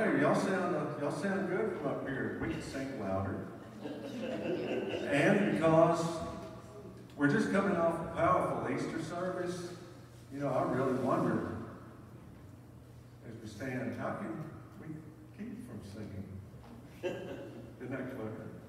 Y'all sound, uh, y'all sound good from up here. We can sing louder. And because we're just coming off a powerful Easter service, you know, I really wonder as we stand, how can we keep from singing? Isn't that clever?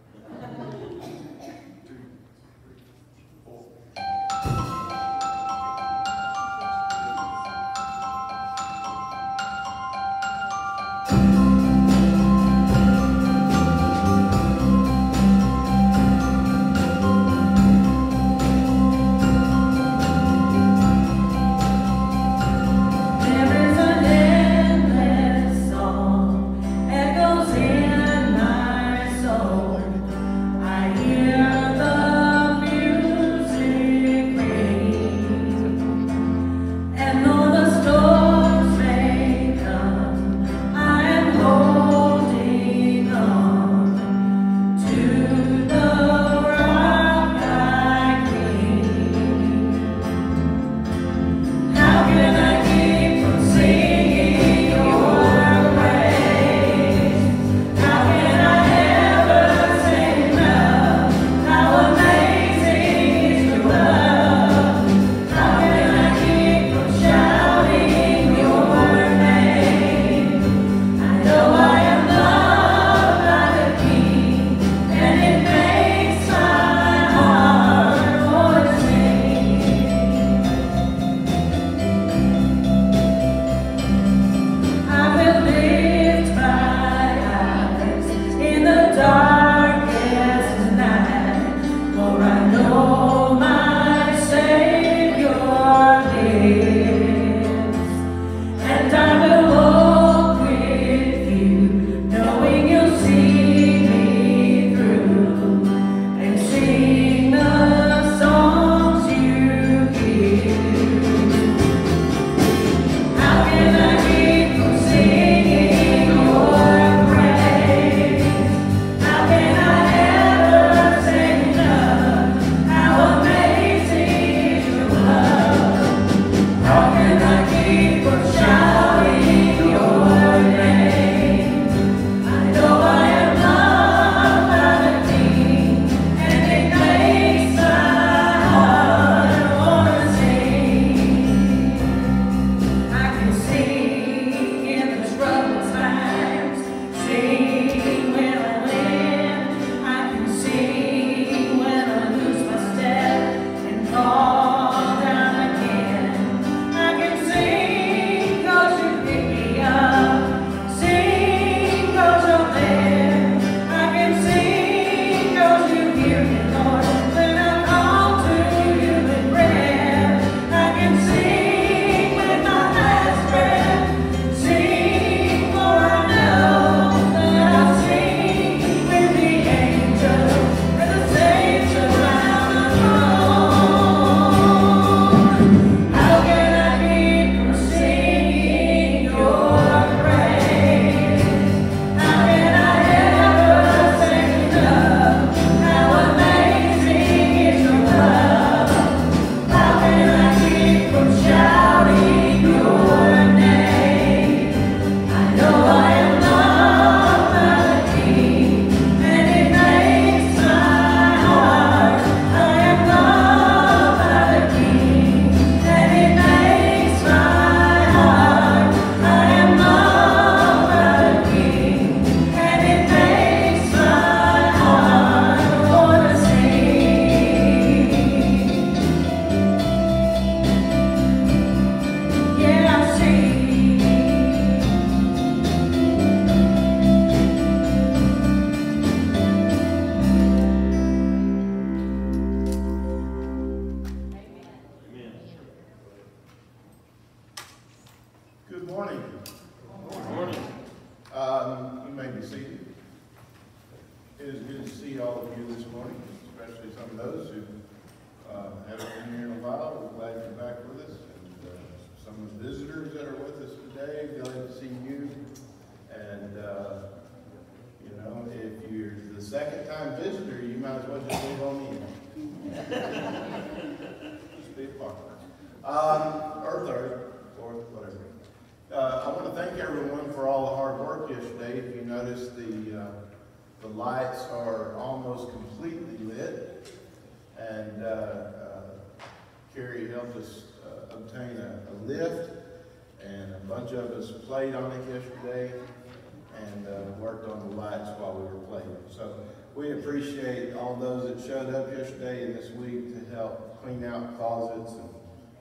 So we appreciate all those that showed up yesterday and this week to help clean out closets and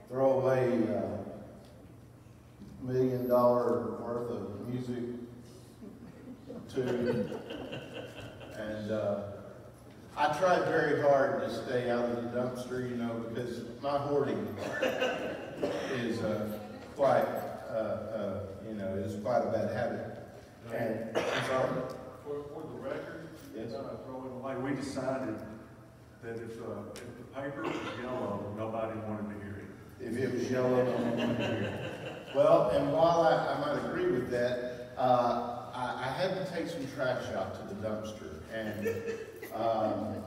throw away, uh, million dollar worth of music to, and, uh, I tried very hard to stay out of the dumpster, you know, because my hoarding is, uh, quite, uh, uh, you know, is quite a bad habit. And? For, for the record, Yes. uh, we decided that if, uh, if the paper was yellow, nobody wanted to hear it. If it was yellow, no one wanted to hear it. Well, and while I, I might agree with that, uh, I, I had to take some trash out to the dumpster. And, um,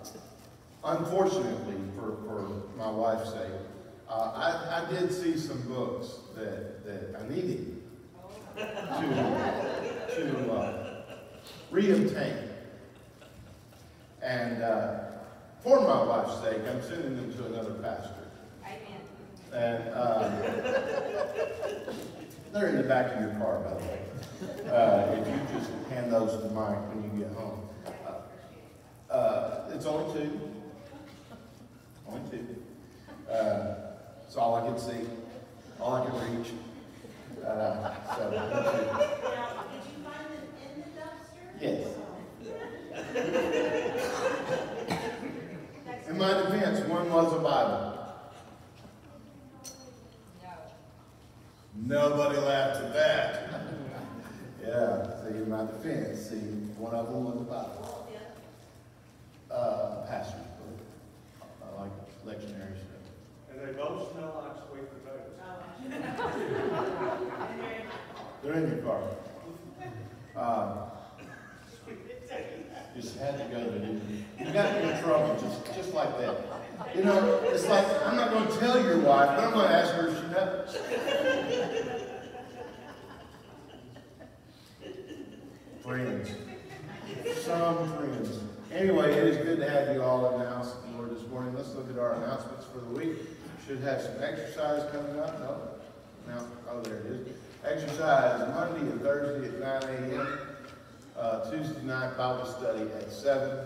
unfortunately, for, for my wife's sake, uh, I, I did see some books that, that I needed to, to, uh, re-obtain. And, uh, for my wife's sake, I'm sending them to another pastor. Amen. And uh, they're in the back of your car, by the way. Uh, if you just hand those to Mike when you get home. Uh, it's only two. Only two. Uh, it's all I can see, all I can reach. Uh, so, only two. Now, did you find them in the dumpster? yes. In my defense, one was a Bible. Nobody laughed at that. yeah, see, in my defense, see, one of them was a Bible. Uh, pastor's book. I like lectionary stuff. And they both smell like sweet potatoes. They're in your car. Uh, just had to go to. You got me in trouble just, just like that. You know, it's like, I'm not gonna tell your wife, but I'm gonna ask her if she knows. Friends. Some friends. Anyway, it is good to have you all in the house of the Lord this morning. Let's look at our announcements for the week. Should have some exercise coming up. Oh, no? No? Oh, there it is. Exercise Monday and Thursday at 9 a.m. Uh, Tuesday night Bible study at 7.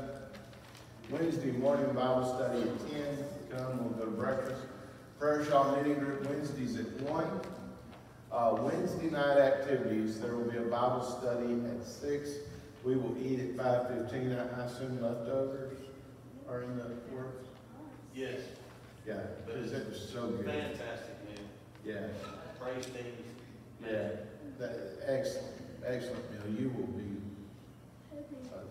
Wednesday morning Bible study at 10. Come, we'll go to breakfast. Prayer shawl knitting group Wednesdays at 1. Uh, Wednesday night activities, there will be a Bible study at 6. We will eat at 5.15. I I assume leftovers are in the works? Yes, Yeah, because it was so good. fantastic, man. Yeah, Praise team. yeah. That, excellent, excellent meal. You will be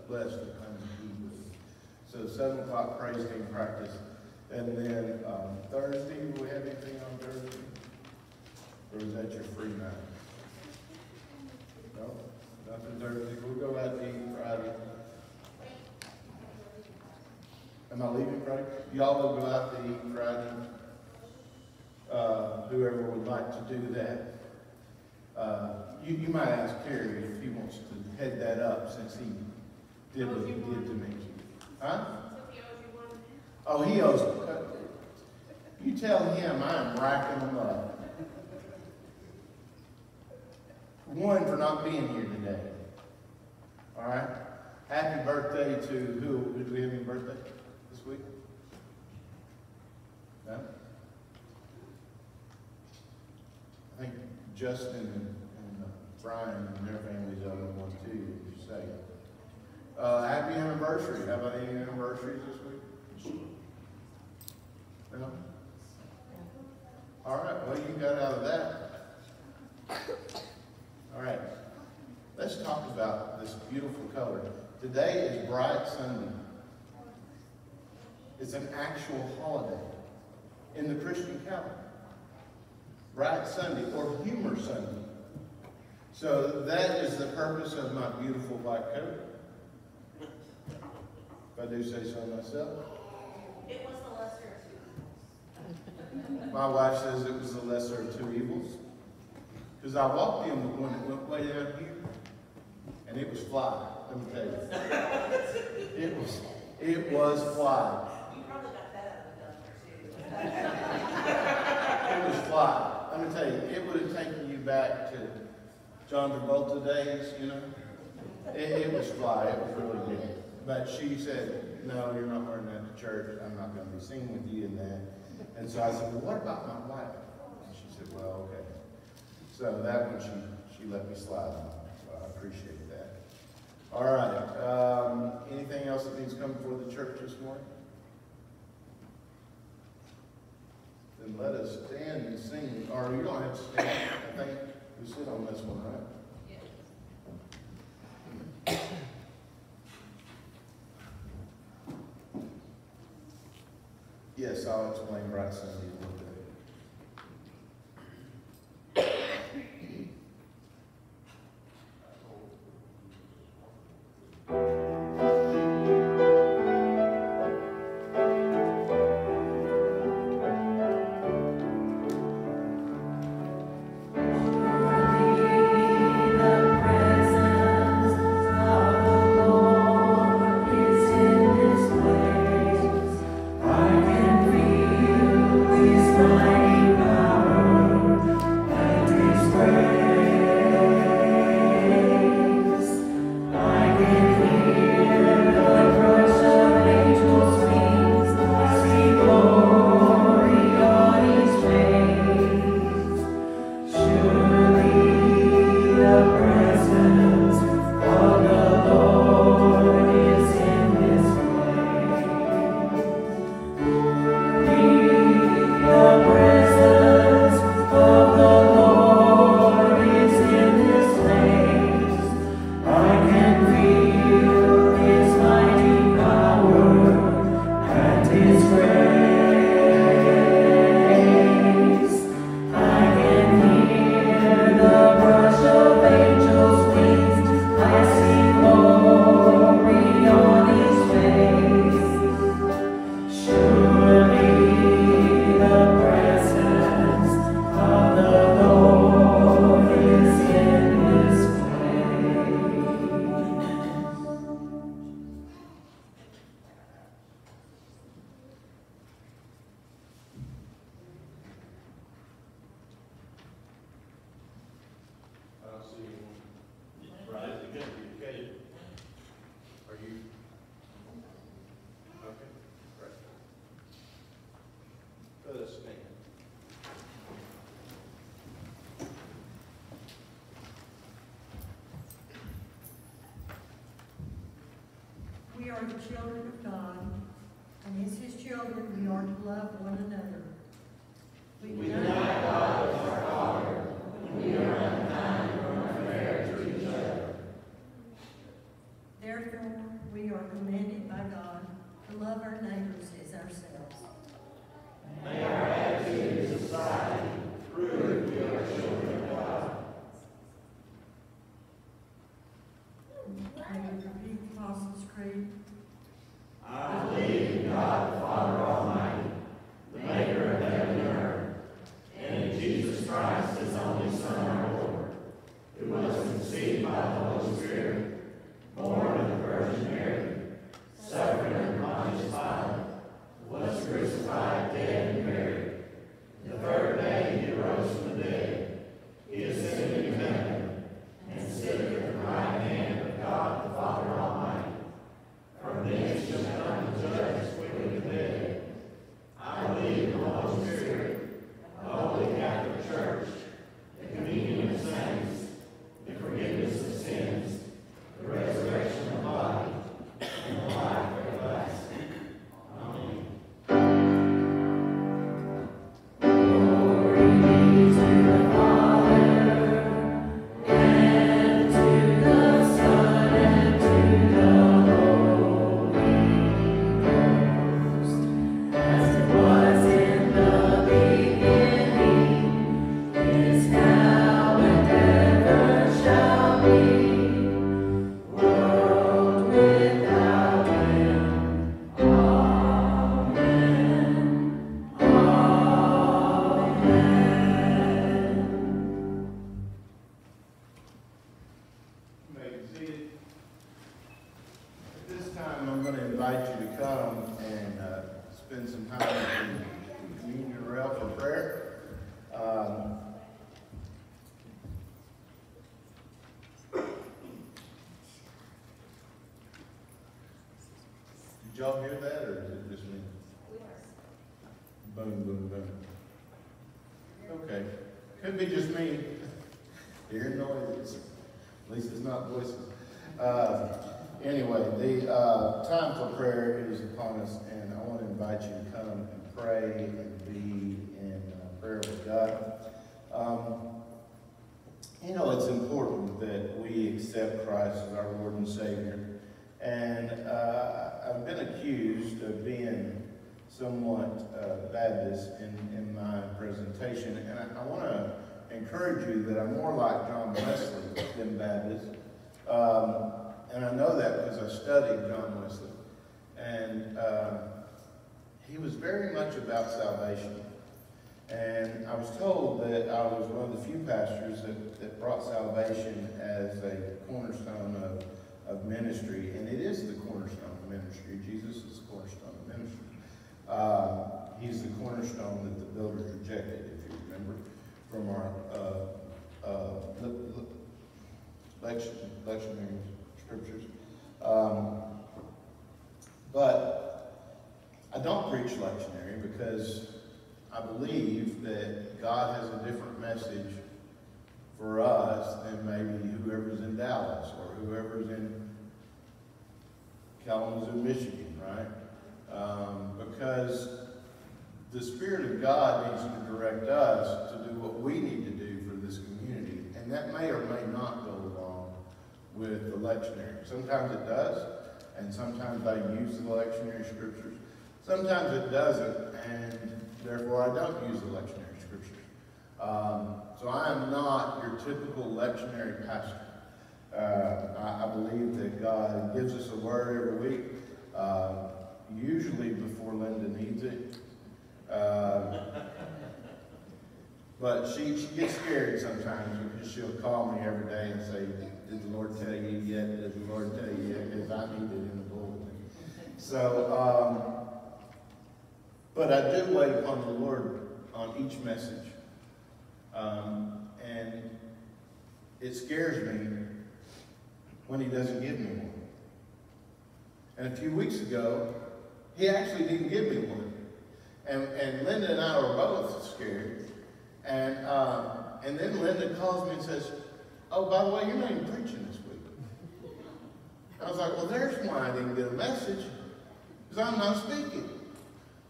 blessed to come and eat with us. So seven o'clock praise team practice. And then, um, Thursday, we have anything on Thursday? Or is that your free night? No, nothing Thursday. We'll go out to eat Friday. Am I leaving Friday? Y'all will go out to eat Friday. Uh, whoever would like to do that. Uh, you, you might ask Terry if he wants to head that up since he did what he did to me. Huh? Oh, he owes, you tell him I'm racking him up. One, for not being here today. All right? Happy birthday to who? Did we have any birthday this week? No? I think Justin and, and uh, Brian and their families owe him one too, you say. Uh, happy anniversary. How about any anniversaries this week? No? All right, well, you got out of that. All right, let's talk about this beautiful color. Today is Bright Sunday. It's an actual holiday in the Christian calendar. Bright Sunday or Humor Sunday. So that is the purpose of my beautiful black coat. If I do say so myself. It was the lesser of two evils. My wife says it was the lesser of two evils. Because I walked in with one that went way down here, and it was fly, let me tell you. It was, it was fly. You probably got that out of the too. It was fly. Let me tell you, it would have taken you back to John Travolta days, you know? It, it was fly, it was really good. But she said, no, you're not wearing that to church, I'm not gonna be singing with you in that. And so I said, well, what about my wife? And she said, well, okay. So that one, she, she let me slide on, so I appreciate that. All right, um, anything else that needs to come before the church this morning? Then let us stand and sing, or you don't have to stand, I think we sit on this one, right? Yes, I'll explain Bright Sunday a little bit. The invite you to come and uh, spend some time in communion rail for prayer. Um, did y'all hear that, or is it just me? Boom, boom, boom. Okay. Could be just me. Hearing noises. At least it's not voices. Uh, anyway, the... Uh, time for prayer is upon us, and I want to invite you to come and pray and be in uh, prayer with God. Um, you know, it's important that we accept Christ as our Lord and Savior. And uh, I've been accused of being somewhat uh, Baptist in, in my presentation. And I, I want to encourage you that I'm more like John Wesley than Baptist. Um, and I know that because I studied John Wesley. And uh, he was very much about salvation. And I was told that I was one of the few pastors that, that brought salvation as a cornerstone of, of ministry. And it is the cornerstone of ministry. Jesus is the cornerstone of ministry. Uh, he's the cornerstone that the builders rejected, if you remember, from our uh, uh, le- le- lection, lectionary scriptures. Um, but I don't preach lectionary because I believe that God has a different message for us than maybe whoever's in Dallas or whoever's in Kalamazoo, Michigan, right? Um, because the Spirit of God needs to direct us to do what we need to do for this community. And that may or may not with the lectionary. Sometimes it does, and sometimes I use the lectionary scriptures. Sometimes it doesn't, and therefore I don't use the lectionary scriptures. Um, so I am not your typical lectionary pastor. Uh, I, I believe that God gives us a word every week, uh, usually before Linda needs it. Uh, but she, she gets scared sometimes because she'll call me every day and say, did the Lord tell you yet? Did the Lord tell you yet? Because I need it in the bulletin. So, um, but I do wait upon the Lord on each message. Um, and it scares me when he doesn't give me one. And a few weeks ago, he actually didn't give me one. And, and Linda and I were both scared. And, uh, and then Linda calls me and says, oh, by the way, you're not even preaching this week. I was like, well, there's why I didn't get a message, because I'm not speaking.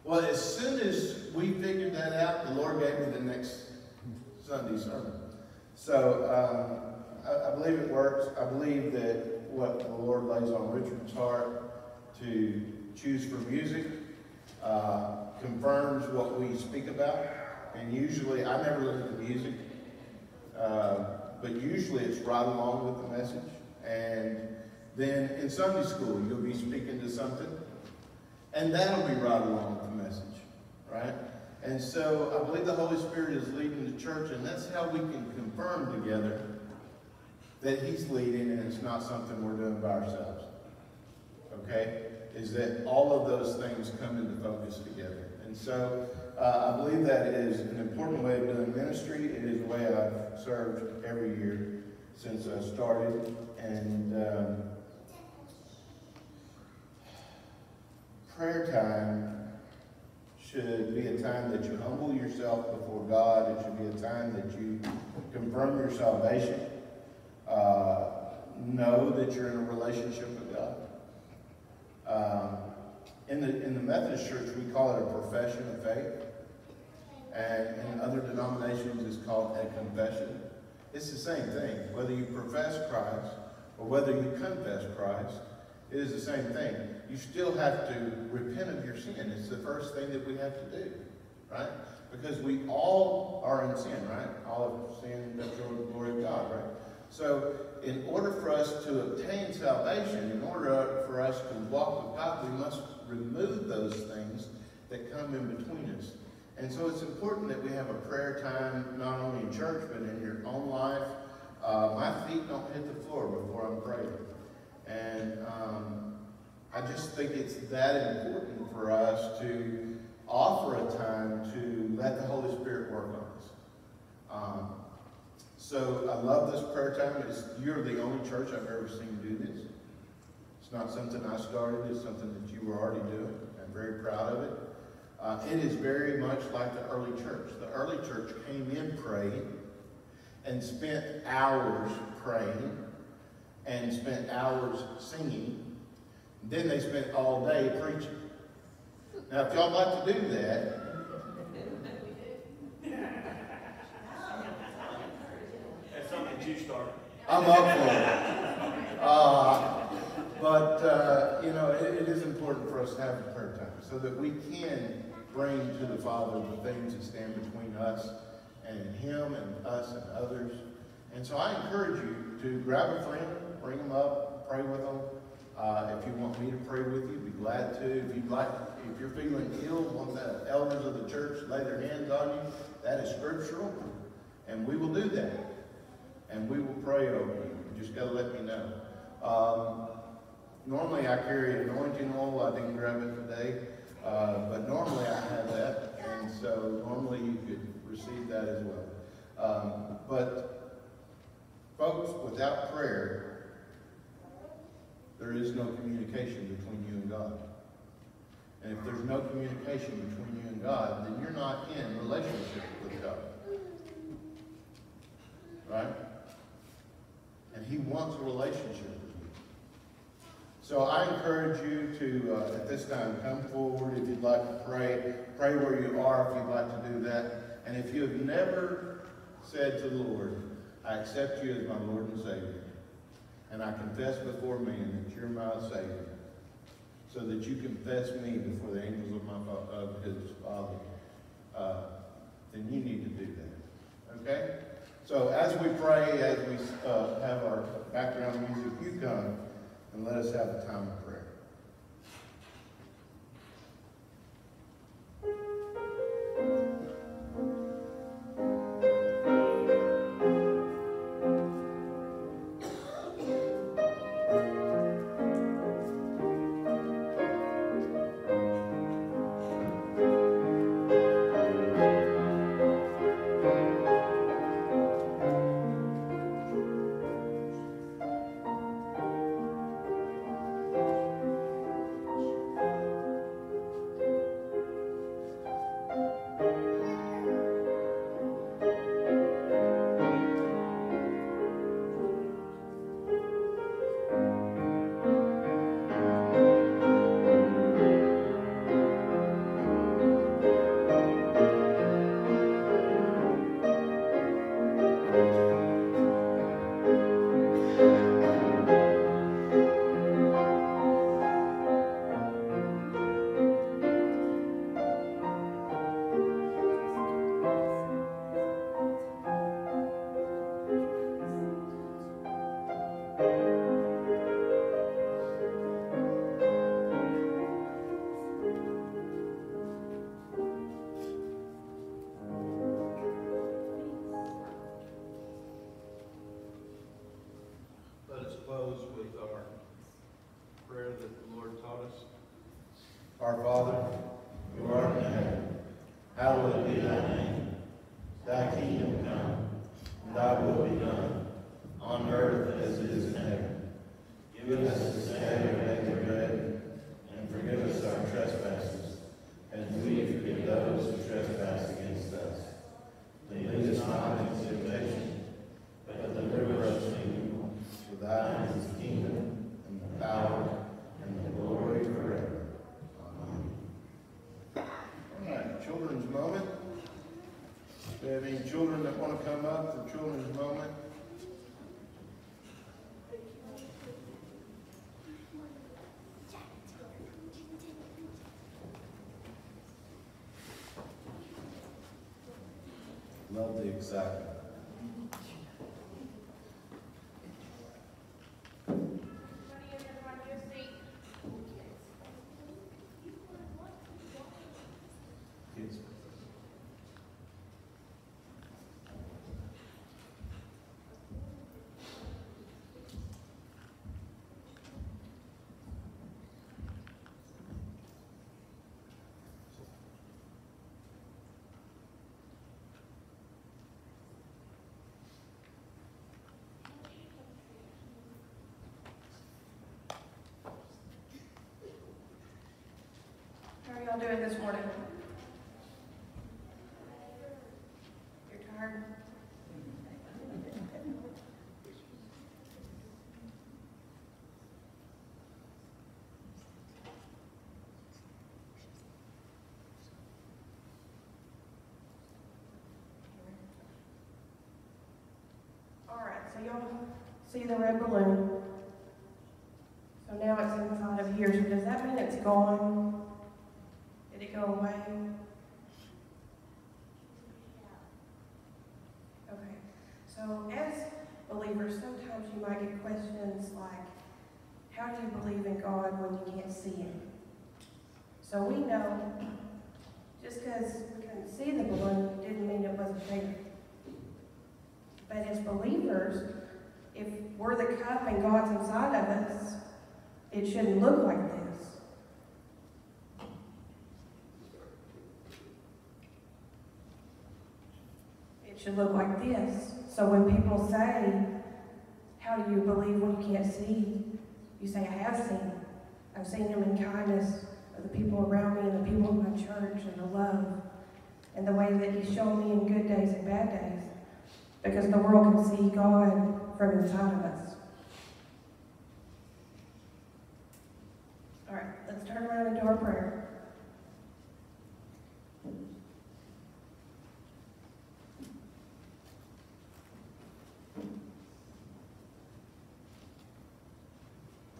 Well, as soon as we figured that out, the Lord gave me the next Sunday sermon. So um, I, I believe it works. I believe that what the Lord lays on Richard's heart to choose for music uh, confirms what we speak about. And usually, I never listen to music, uh, but usually it's right along with the message. And then in Sunday school, you'll be speaking to something, and that'll be right along with the message, right? And so I believe the Holy Spirit is leading the church, and that's how we can confirm together that He's leading and it's not something we're doing by ourselves. Okay? Is that all of those things come into focus together. And so uh, I believe that is an important way of doing ministry. It is a way I've served every year since I started. And um, prayer time should be a time that you humble yourself before God. It should be a time that you confirm your salvation. Uh, know that you're in a relationship with God. Um, in the in the Methodist Church, we call it a profession of faith, and in other denominations, it's called a confession. It's the same thing. Whether you profess Christ or whether you confess Christ, it is the same thing. You still have to repent of your sin. It's the first thing that we have to do, right? Because we all are in sin, right? All have sinned and of the glory of God, right? So, in order for us to obtain salvation, in order for us to walk with God, we must remove those things that come in between us. And so it's important that we have a prayer time, not only in church, but in your own life. Uh, my feet don't hit the floor before I'm praying. And um, I just think it's that important for us to offer a time to let the Holy Spirit work on us. Um, so I love this prayer time. It's, you're the only church I've ever seen do this. It's not something I started, it's something that you were already doing. I'm very proud of it. Uh, it is very much like the early church. The early church came in praying and spent hours praying and spent hours singing. Then they spent all day preaching. Now, if y'all like to do that, That's something you started. I'm up for it. Uh, but, uh, you know, it, it is important for us to have a prayer time so that we can bring to the Father the things that stand between us and Him and us and others. And so I encourage you to grab a friend, bring them up, pray with them. Uh, if you want me to pray with you, be glad to. If you'd like, if you're feeling ill, want the elders of the church lay their hands on you, that is scriptural, and we will do that and we will pray over you. You just gotta let me know. Um, normally I carry anointing oil. I didn't grab it today, uh, but normally I have that, and so normally you could receive that as well. Um, but folks, without prayer, there is no communication between you and God. And if there's no communication between you and God, then you're not in relationship with God. Right? And he wants a relationship. So I encourage you to, uh, at this time, come forward if you'd like to pray. Pray where you are if you'd like to do that. And if you have never said to the Lord, I accept you as my Lord and Savior, and I confess before men that you're my Savior, so that you confess me before the angels of, my, of his Father, uh, then you need to do that. Okay? So as we pray, as we uh, have our background music, you come and let us have a time of Love the excitement. Kids. Y'all doing this morning? You're tired? All right, so y'all see the red balloon? So now it's inside of here, so does that mean it's gone? Did it go away? Okay, so as believers, sometimes you might get questions like, how do you believe in God when you can't see Him? So we know, just because we couldn't see the balloon didn't mean it wasn't there. But as believers, if we're the cup and God's inside of us, it shouldn't look like this. It should look like this. So when people say, How do you believe when you can't see? You say, I have seen him. I've seen him in kindness of the people around me and the people in my church and the love and the way that he's shown me in good days and bad days. Because the world can see God from inside of us. All right, let's turn around and do our prayer.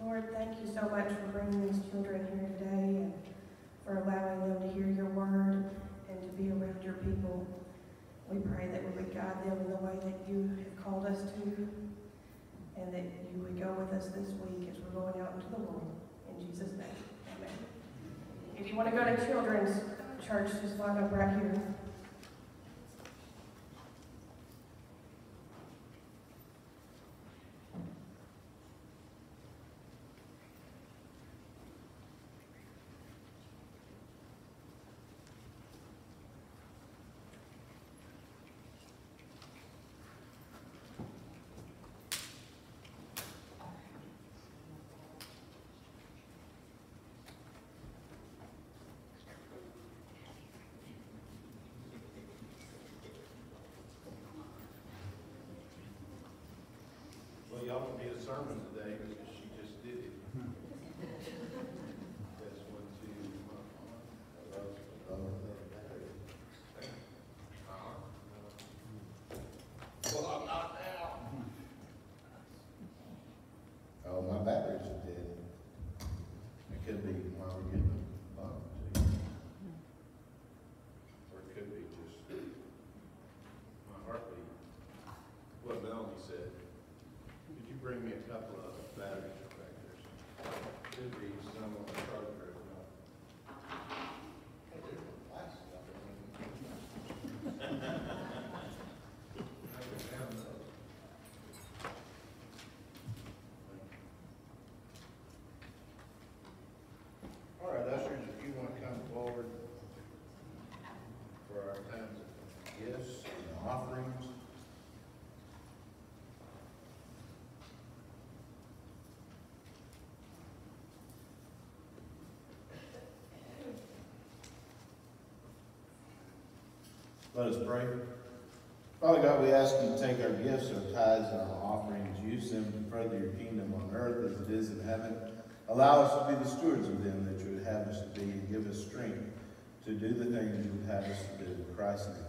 Lord, thank you so much for bringing these children here today and for allowing them to hear your word and to be around your people. We pray that we would guide them in the way that you have called us to and that you would go with us this week as we're going out into the world. In Jesus' name, amen. If you want to go to children's church, just line up right here. Well, y'all don't a sermon today because she just did it. That's one, two, one. Well, I'm not now. Oh, my batteries are dead. It could be while we're getting them bumped too. Or it could be just my heartbeat. What Melanie said. Could you bring me a couple of batteries back there? Could be some on the charger. if not. I can have those. All right, ushers, if you want to come forward for our times of gifts and offerings. Let us pray. Father God, we ask you to take our gifts, our tithes, and our offerings, use them to further your kingdom on earth as it is in heaven. Allow us to be the stewards of them that you would have us to be, and give us strength to do the things you would have us to do. In Christ's name.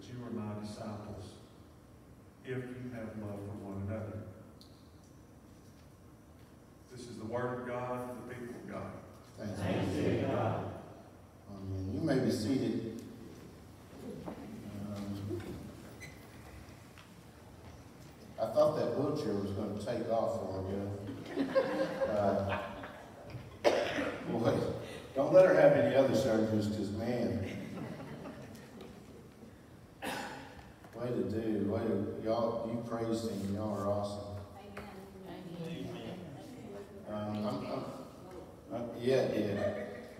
That you are my disciples, if you have love for one another. This is the word of God for the people of God. Thanks be to God. Amen. You may be seated. Um, I thought that wheelchair was going to take off for you. Uh, Boy, don't let her have any other surgeries, because man. Way to do, way to, y'all, you praise him, y'all are awesome. Um, I'm, I'm, uh, Yeah, did.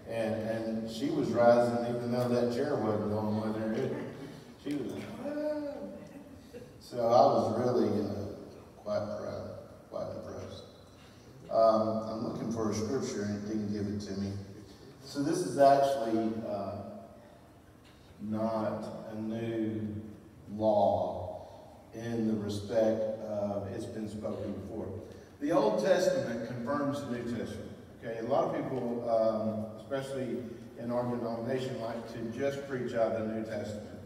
And, and she was rising even though that chair wasn't going with her. She was, "Ah." so I was really uh, quite proud, quite impressed. Um, I'm looking for a scripture and it didn't give it to me. So this is actually uh, not a new law in the respect of it's been spoken before. The Old Testament confirms the New Testament. Okay, a lot of people, um, especially in our denomination, like to just preach out of the New Testament,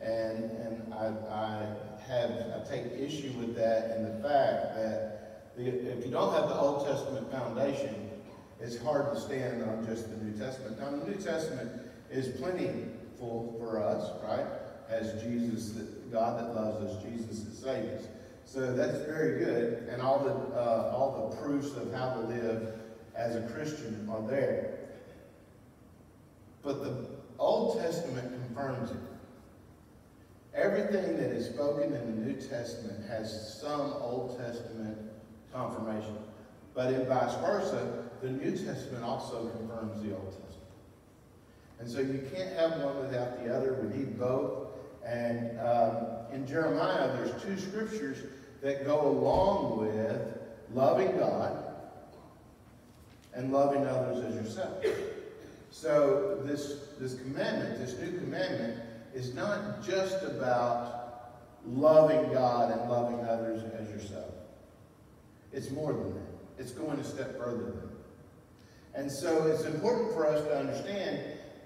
and and I, I have I take issue with that and the fact that the, if you don't have the Old Testament foundation, it's hard to stand on just the New Testament. Now, the New Testament is plentiful for us, right? As Jesus, God that loves us, Jesus that saves us. So that's very good, and all the uh, all the proofs of how to live as a Christian are there. But the Old Testament confirms it. Everything that is spoken in the New Testament has some Old Testament confirmation. But in vice versa, the New Testament also confirms the Old Testament. And so you can't have one without the other. We need both. And um, in Jeremiah, there's two scriptures that go along with loving God and loving others as yourself. So this, this commandment, this new commandment, is not just about loving God and loving others as yourself. It's more than that. It's going a step further than that. And so it's important for us to understand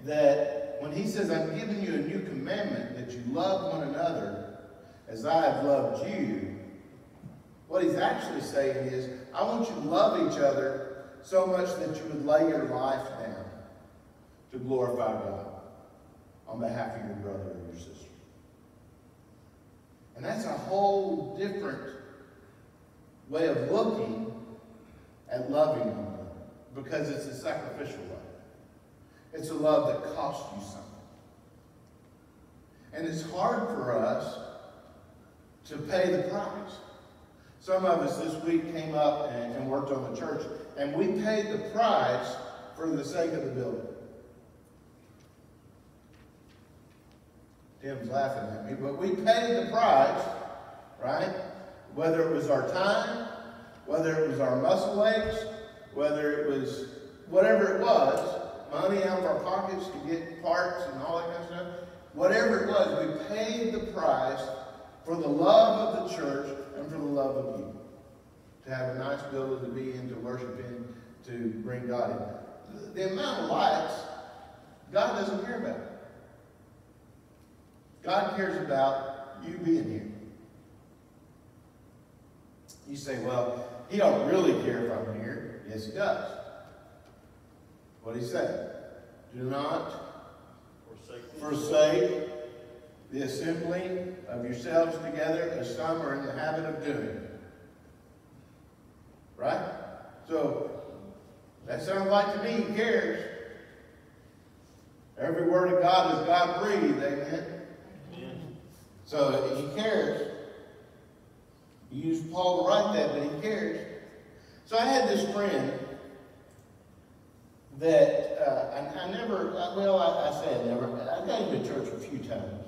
that when he says, I'm giving you a new commandment, that you love one another as I have loved you, what he's actually saying is, I want you to love each other so much that you would lay your life down to glorify God on behalf of your brother or your sister. And that's a whole different way of looking at loving one another because it's a sacrificial love. It's a love that costs you something. And it's hard for us to pay the price. Some of us this week came up and, and worked on the church, and we paid the price for the sake of the building. Tim's laughing at me, but we paid the price, right? Whether it was our time, whether it was our muscle aches, whether it was whatever it was, money out of our pockets to get parts and all that kind of stuff, whatever it was, we paid the price for the love of the church and for the love of you. To have a nice building to be in, to worship in, to bring God in. The, amount of lights, God doesn't care about. God cares about you being here. You say, well, he don't really care if I'm here. Yes, he does. What did he say? Do not forsake the assembling of yourselves together as some are in the habit of doing. Right? So, that sounds like to me he cares. Every word of God is God breathed, amen? So he cares. He used Paul to write that, but he cares. So I had this friend that uh, I, I never, well, I, I say I never, I got him to church a few times.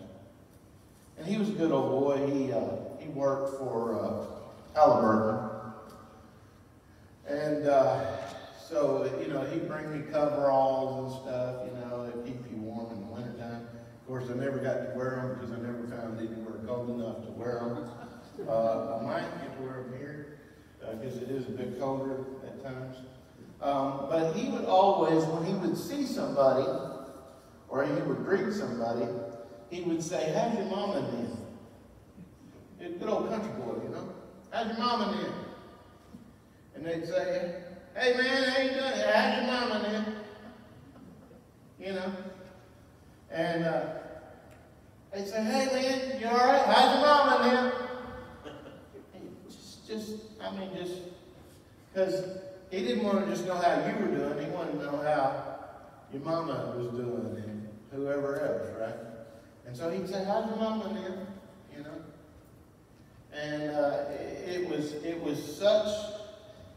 And he was a good old boy. He, uh, he worked for uh, Halliburton. And uh, so, you know, he'd bring me coveralls and stuff, you know, it'd keep you warm in the wintertime. Of course, I never got to wear them because I never found anywhere cold enough to wear them. Uh, I might get to wear them here because it is a bit colder at times. Um, but he would always, when he would see somebody or he would greet somebody, he would say, How's your mama a good old country boy, you know. How's your mama then? And they'd say, Hey man, how you doing? How's your mama then? You know. And uh, they'd say, Hey man, you all right? How's your mama? And just, just, I mean, just because he didn't want to just know how you were doing. He wanted to know how your mama was doing and whoever else, right? And so he'd say, "How's your mama then?" You know. And uh, it, was it was such.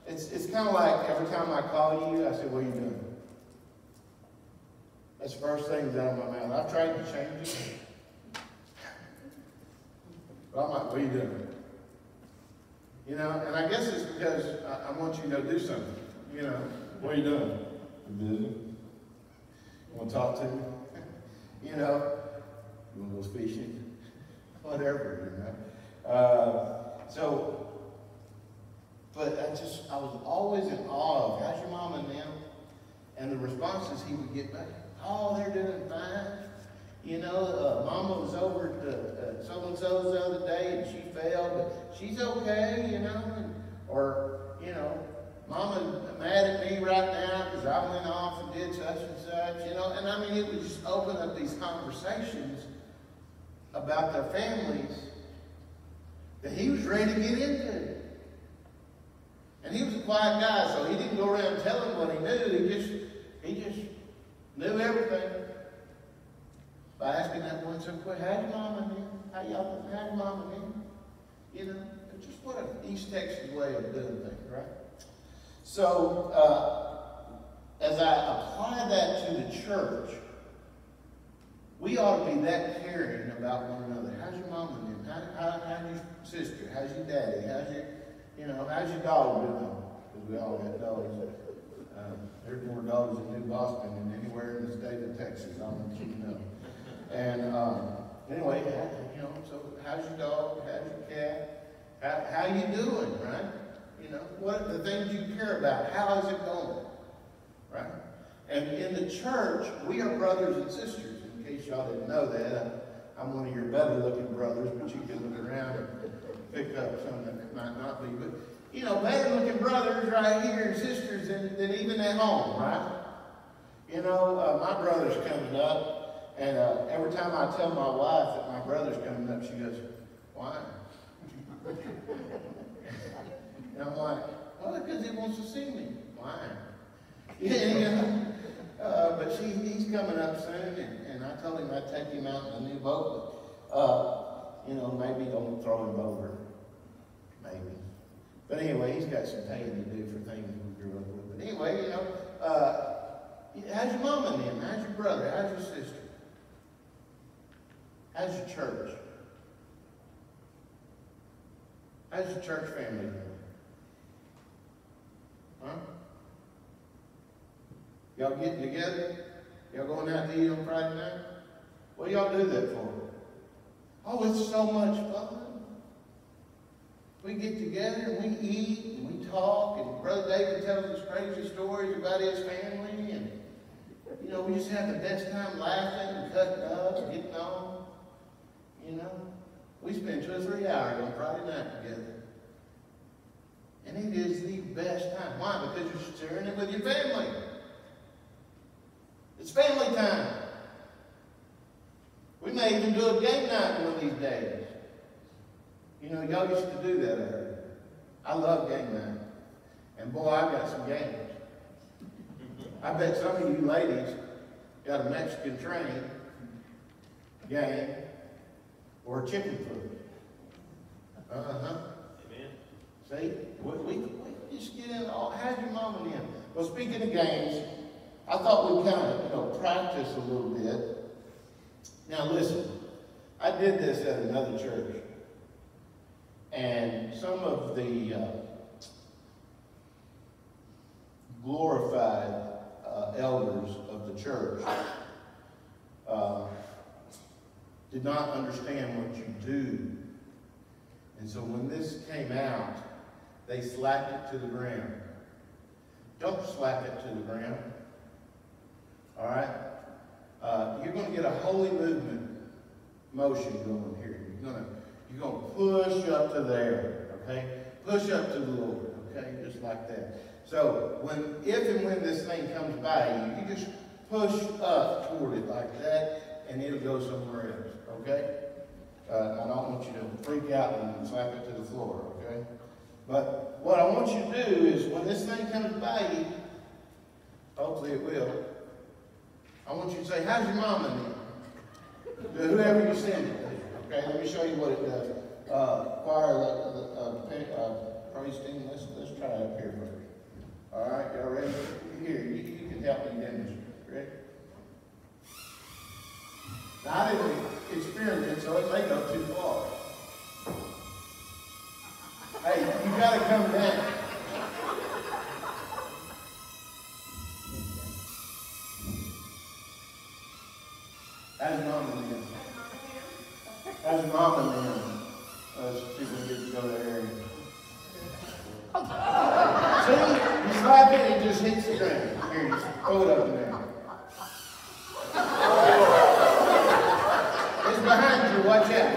It's it's kind of like every time I call you, I say, "What are you doing?" That's the first thing out of my mouth. I've tried to change it. But I'm like, "What are you doing?" You know, and I guess it's because I, I want you to go do something. You know, what are you doing? You busy? You want to talk to me? you know, you want to go fishing? Whatever, you know. Uh, so, but I just, I was always in awe of, how's your mom and them? And the responses he would get back, oh, they're doing fine. You know, uh, Mama was over at uh, so-and-so's the other day and she fell, but she's okay, you know. And, or, you know, Mama's mad at me right now because I went off and did such and such, you know. And I mean, it would just open up these conversations about their families that he was ready to get into. And he was a quiet guy, so he didn't go around telling what he knew. He just, he just knew everything by asking that one simple question, how's your mama doing? How y'all doing? How's your mama doing? You know, just what an East Texas way of doing things, right? So, uh, as I apply that to the church, we ought to be that caring about one another. How's your mama doing? How, how, how's your sister? How's your daddy? How's your, you know, how's your dog doing? Because we all got dogs. Um, there's more dogs in New Boston than anywhere in the state of Texas. I want you to know. And um, anyway, you know, so how's your dog? How's your cat? How, how you doing, right? You know, what are the things you care about? How is it going? Right? And in the church, we are brothers and sisters. In case y'all didn't know that, I'm one of your better looking brothers, but you can look around and pick up some that might not be. But, you know, better looking brothers right here and sisters than, than even at home, right? You know, uh, my brother's coming up. And uh, every time I tell my wife that my brother's coming up, she goes, why? and I'm like, well, because he wants to see me. Why? Uh, but she, he's coming up soon, and, and I told him I'd take him out in a new boat. But, uh, you know, maybe don't throw him over. Maybe. But anyway, he's got some paying to do for things we grew up with. But anyway, you know, uh, how's your mom and them? How's your brother? How's your sister? How's a church? as a church family? Huh? Y'all getting together? Y'all going out to eat on Friday night? What do y'all do that for? Oh, it's so much fun. We get together and we eat and we talk, and Brother David tells us crazy stories about his family, and you know, we just have the best time laughing and cutting up and getting on. You know, we spend two or three hours on Friday night together. And it is the best time. Why? Because you're sharing it with your family. It's family time. We may even do a game night one of these days. You know, y'all used to do that earlier. I love game night. And boy, I've got some games. I bet some of you ladies got a Mexican train game or chicken foot. Uh-huh. Amen. See, we, we, we just get in all, how's your mom and them? Well, speaking of games, I thought we'd kind of, you know, practice a little bit. Now, listen, I did this at another church. And some of the uh, glorified uh, elders of the church uh, did not understand what you do. And so when this came out, they slapped it to the ground. Don't slap it to the ground. All right? Uh, you're going to get a holy movement motion going here. You're going to you're going to push up to there. Okay? Push up to the Lord. Okay? Just like that. So when if and when this thing comes by you, you just push up toward it like that, and it'll go somewhere else. Okay? Uh, I don't want you to freak out and slap it to the floor. Okay? But what I want you to do is when this thing comes by you, hopefully it will, I want you to say, how's your mama now? To whoever you send it to. Okay, let me show you what it does. Uh, choir, uh, uh, praise team, let's, let's try it up here. All right, y'all ready? Here, you, you can help me demonstrate. Ready? Now, I didn't experiment, so it may go too far. Hey, you gotta come. How's your mama? How's your mama doing? Us people get to go to area. See, you slap it, it just hits the ground. Here, just throw it up there. It's behind you, watch out.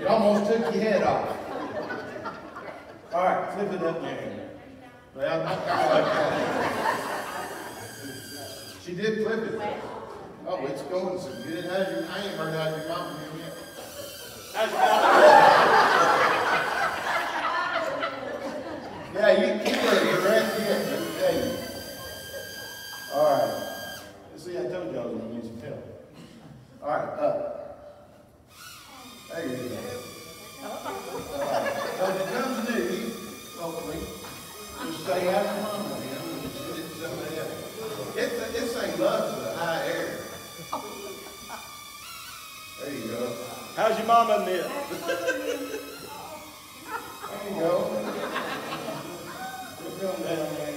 It almost took your head off. All right, flip it up there. Well, not kind like that. She did flip it. Oh, it's going so good. How's your, I ain't heard how's your mama doing yet. Your? Yeah, you keep her right here, let me tell you. All right. See, I told y'all we need some help. All right, up. There you go. All right. So it comes new, hopefully, just say how's your mama, you know, and shoot it to somebody else. It, this thing loves the high air. There you go. How's your mama, Miss? There you go. Come down there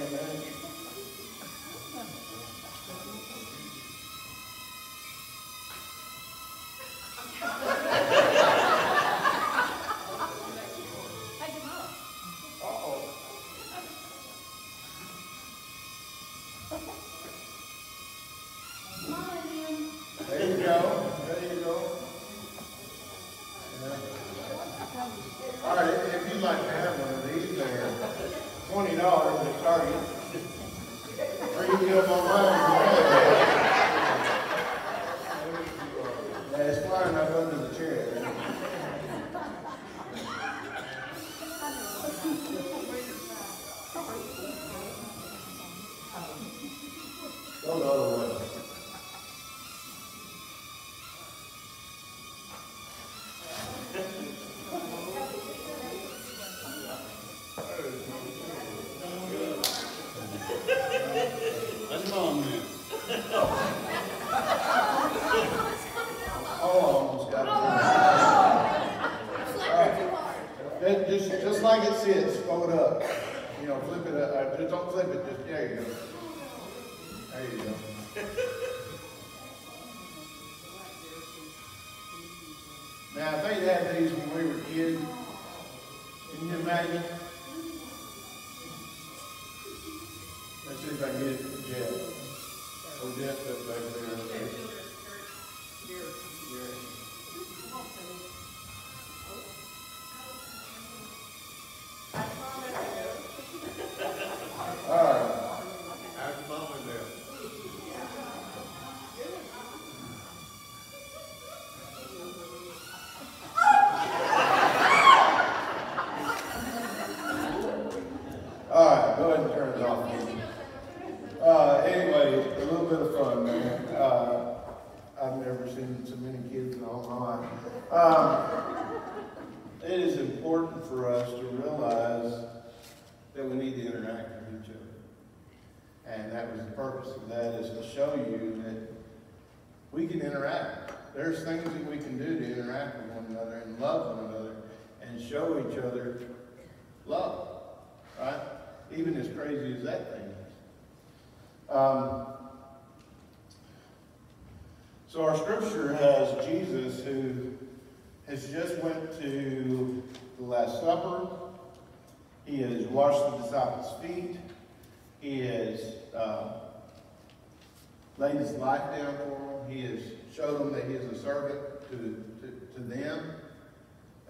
is a servant to, to, to them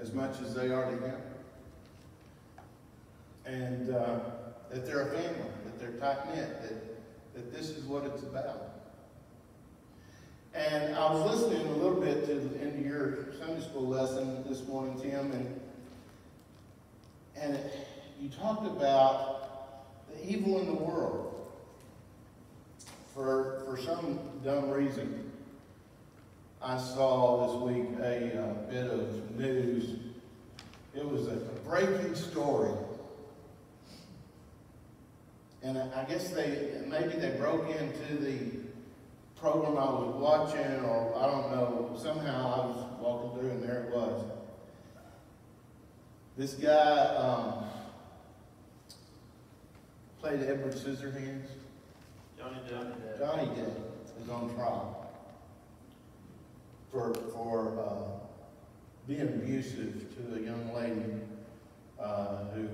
as much as they are to him. And uh, that they're a family, that they're tight knit, that, that this is what it's about. And I was listening a little bit to into your Sunday school lesson this morning, Tim, and and you talked about the evil in the world for for some dumb reason. I saw this week a uh, bit of news. It was a breaking story. And I guess they, maybe they broke into the program I was watching, or I don't know, somehow I was walking through and there it was. This guy um, played Edward Scissorhands. Johnny Depp. Johnny Depp is on trial for, for uh, being abusive to a young lady uh, who,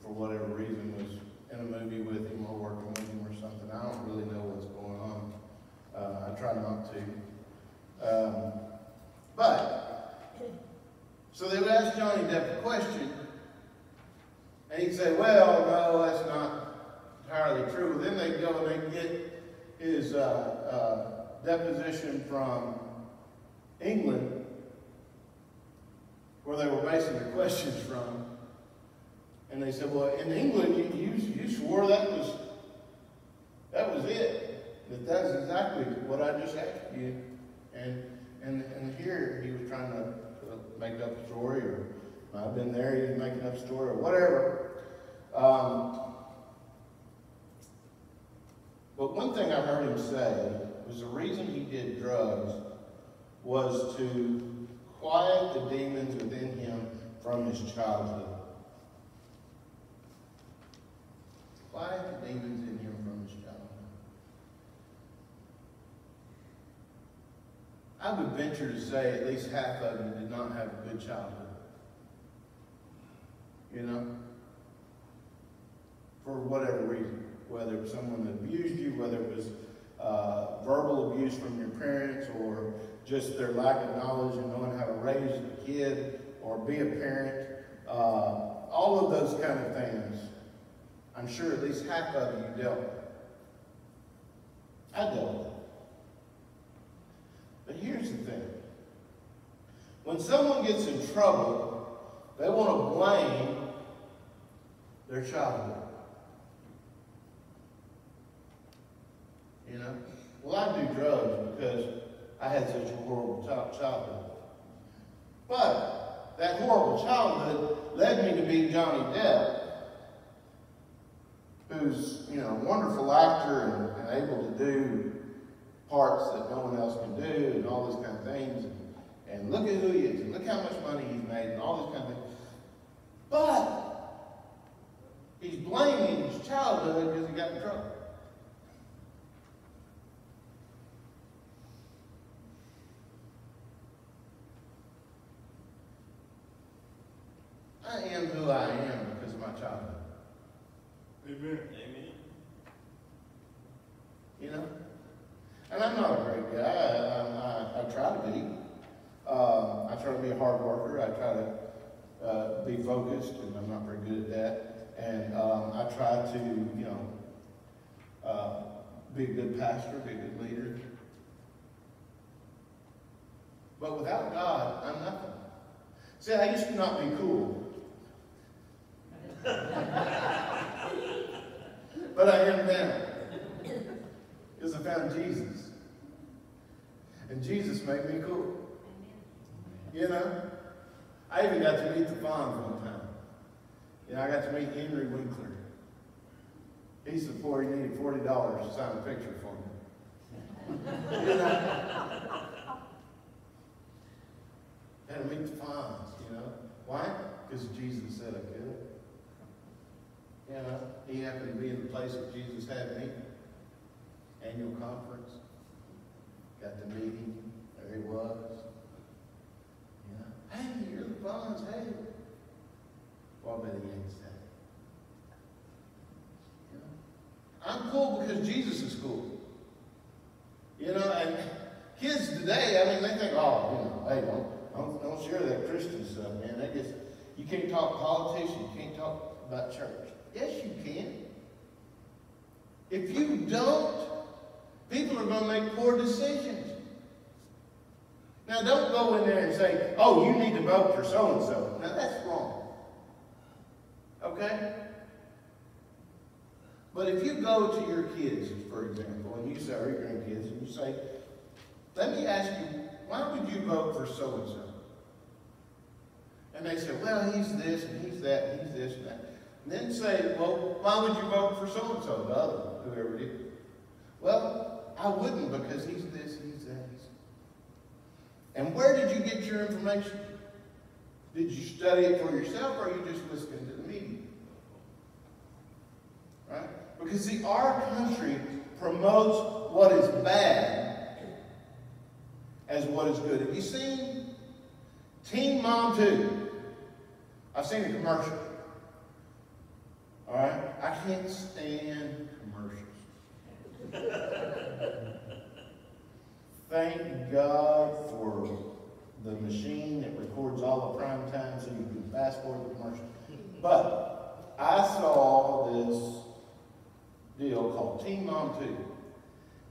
for whatever reason, was in a movie with him or working with him or something. I don't really know what's going on. Uh, I try not to. Um, but, so they would ask Johnny Depp a question, and he'd say, well, no, that's not entirely true. Then they'd go and they'd get his uh, uh, deposition from England, where they were basing their questions from. And they said, well, in England, you, you, you swore that was, that was it. That that's exactly what I just asked you. And, and, and here he was trying to make up a story, or I've been there, he making up a story, or whatever. Um, but one thing I heard him say was the reason he did drugs was to quiet the demons within him from his childhood. Quiet the demons in him from his childhood. I would venture to say at least half of them did not have a good childhood. You know? For whatever reason. Whether it was someone abused you, whether it was uh, verbal abuse from your parents, or just their lack of knowledge and knowing how to raise a kid or be a parent. Uh, all of those kind of things. I'm sure at least half of you dealt with. I dealt with it. But here's the thing. When someone gets in trouble, they want to blame their childhood. You know? Well, I do drugs because I had such a horrible childhood. But that horrible childhood led me to be Johnny Depp, who's, you know, a wonderful actor and, and able to do parts that no one else can do and all those kind of things. And, and look at who he is and look how much money he's made and all this kind of thing. But he's blaming his childhood because he got in trouble. I am who I am because of my childhood. Amen. Amen. You know? And I'm not a great guy. I, I, I try to be. Uh, I try to be a hard worker. I try to uh, be focused, and I'm not very good at that. And um, I try to, you know, uh, be a good pastor, be a good leader. But without God, I'm nothing. See, I used to not be cool. But I am now. Because I found Jesus. And Jesus made me cool. You know? I even got to meet the Fonz one time. You know, I got to meet Henry Winkler. He said before he needed forty dollars to sign a picture for me. You know? Had to meet the Fonz, you know? Why? Because Jesus said I could. You know, he happened to be in the place that Jesus had me. Annual conference. Got to meet him. There he was. You know, hey, you're the Fonz, hey. Well, I bet he ain't sad. You know? I'm cool because Jesus is cool. You know, and kids today, I mean, they think, oh, you know, hey, don't, don't, don't share that Christian stuff, man. That gets, you can't talk politics, you can't talk about church. Yes, you can. If you don't, people are going to make poor decisions. Now, don't go in there and say, oh, you need to vote for so-and-so. Now, that's wrong. Okay? But if you go to your kids, for example, and you say, or your grandkids, and you say, let me ask you, why would you vote for so-and-so? And they say, well, he's this, and he's that, and he's this, and that. And then say, well, why would you vote for so-and-so, the other, whoever it is? Well, I wouldn't because he's this, he's that, he's... And where did you get your information? Did you study it for yourself, or are you just listening to the media? Right? Because, see, our country promotes what is bad as what is good. Have you seen Teen Mom 2? I've seen a commercial. All right? I can't stand commercials. Thank God for the machine that records all the prime time so you can fast forward the commercial. But I saw this deal called Teen Mom 2.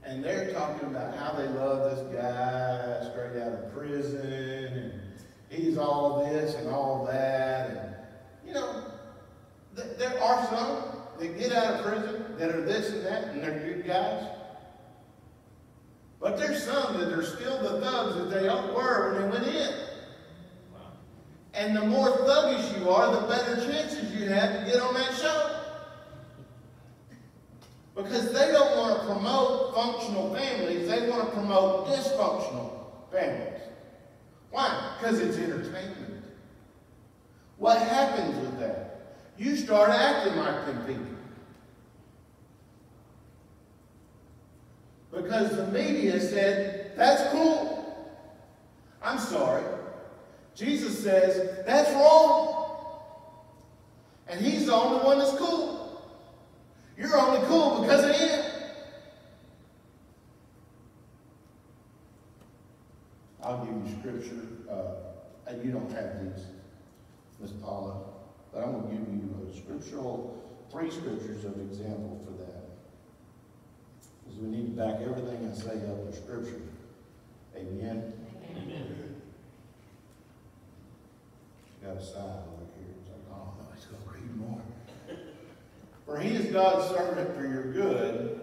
And they're talking about how they love this guy straight out of prison and he's all this and all that. And, there are some that get out of prison that are this and that and they're good guys. But there's some that are still the thugs that they were when they went in. And the more thuggish you are, the better chances you have to get on that show. Because they don't want to promote functional families, they want to promote dysfunctional families. Why? Because it's entertainment. What happens with that? You start acting like them people. Because the media said, that's cool. I'm sorry. Jesus says, that's wrong. And he's the only one that's cool. You're only cool because of him. I'll give you scripture. Uh, and you don't have these, Miss Paula, but I'm going to give you a scriptural, three scriptures of example for that. Because we need to back everything I say up with scripture. Amen. Amen. Got a sign over here. It's like, oh no, he's going to read more. For he is God's servant for your good.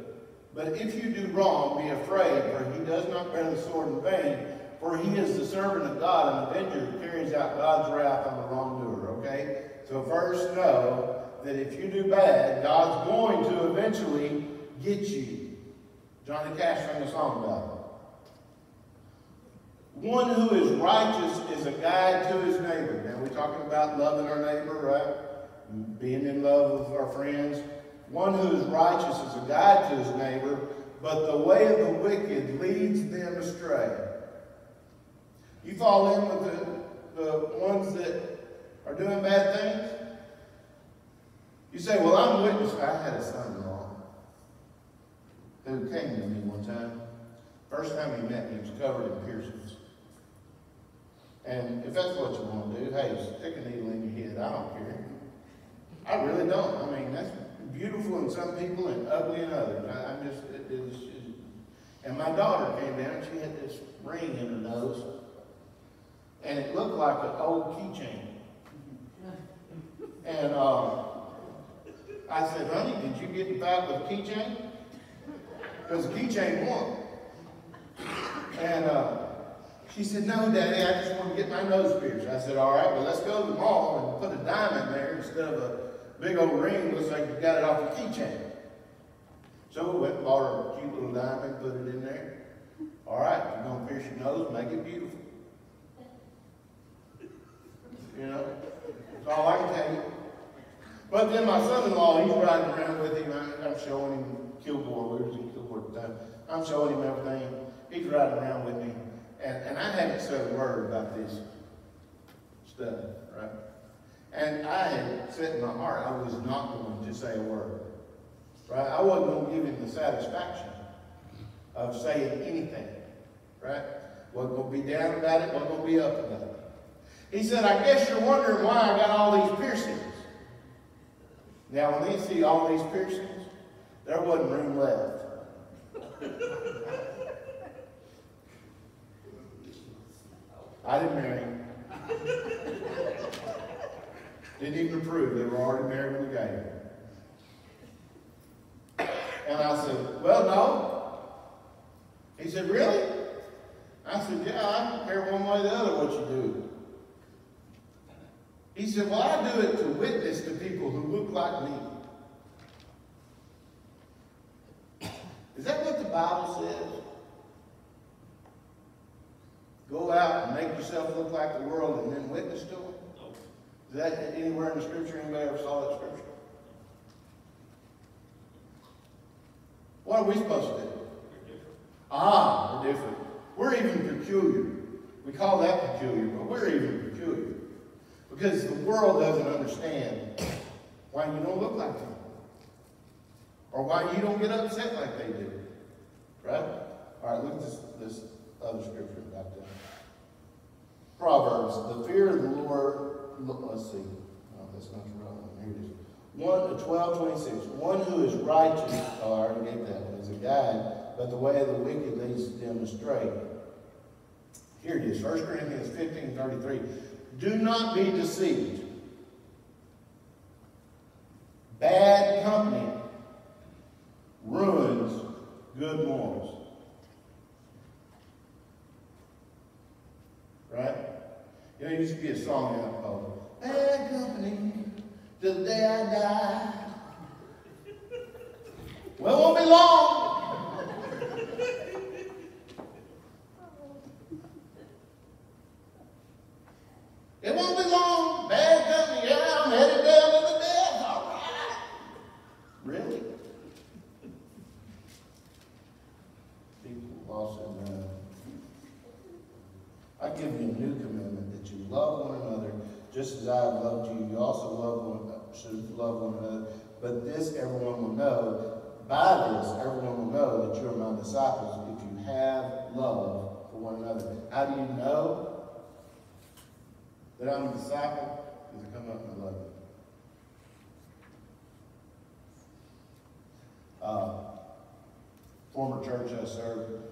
But if you do wrong, be afraid, for he does not bear the sword in vain. For he is the servant of God, an avenger who carries out God's wrath on the wrongdoer. Okay? So first know that if you do bad, God's going to eventually get you. Johnny Cash sang a song about it. One who is righteous is a guide to his neighbor. Now we're talking about loving our neighbor, right? Being in love with our friends. One who is righteous is a guide to his neighbor, but the way of the wicked leads them astray. You fall in with the, the ones that are doing bad things? You say, well, I'm a witness. I had a son-in-law who came to me one time. First time he met me, he was covered in piercings. And if that's what you want to do, hey, stick a needle in your head. I don't care. I really don't. I mean, that's beautiful in some people and ugly in others. I, I'm just, it, it, and my daughter came down and she had this ring in her nose. And it looked like an old keychain. And uh, I said, honey, did you get involved with a keychain? Because the keychain won. And uh, she said, no, Daddy, I just want to get my nose pierced. I said, all right, well, let's go to the mall and put a diamond there instead of a big old ring. Looks like you got it off a keychain. So we went and bought her a cute little diamond, put it in there. All right, you're gonna pierce your nose, make it beautiful. You know, that's all I can tell you. But then my son-in-law, he's riding around with him. I- I'm showing him Kilgore. We was in Kilgore at the time. I'm showing him everything. He's riding around with me, and, and I haven't said a word about this stuff, right? And I had set in my heart I was not going to say a word, right? I wasn't going to give him the satisfaction of saying anything, right? Wasn't going to be down about it. Wasn't going to be up about it. He said, "I guess you're wondering why I got all these piercings." Now, when they see all these piercings, there wasn't room left. I didn't marry him. Didn't even approve. They were already married when they got here. And I said, Well, no. He said, Really? I said, Yeah, I don't care one way or the other what you do. He said, Well, I do it to witness to people who look like me. Is that what the Bible says? Go out and make yourself look like the world and then witness to them? Is that anywhere in the scripture? Anybody ever saw that scripture? What are we supposed to do? Ah, we're different. We're even peculiar. We call that peculiar, but we're even. Because the world doesn't understand why you don't look like them. Or why you don't get upset like they do. Right? All right, look at this, this other scripture about that. Proverbs, the fear of the Lord, let's see. Oh, that's not the right one. Here it is. One, uh, 12, 26. One who is righteous, oh, I already gave that one, is a guide, but the way of the wicked leads them astray. Here it is, 1 Corinthians 15, 33. Do not be deceived. Bad company ruins good morals. Right? You know, there used to be a song out called Bad Company Till the Day I Die. Well, it won't be long. It won't be long. Bad company, yeah, I'm headed down to the death. All right. Really? People lost their mind. I give you a new commandment that you love one another just as I have loved you. You also love one, should love one another. But this everyone will know. By this everyone will know that you are my disciples if you have love for one another. How do you know that I'm a disciple? Because I come up and I love you. Uh, church I served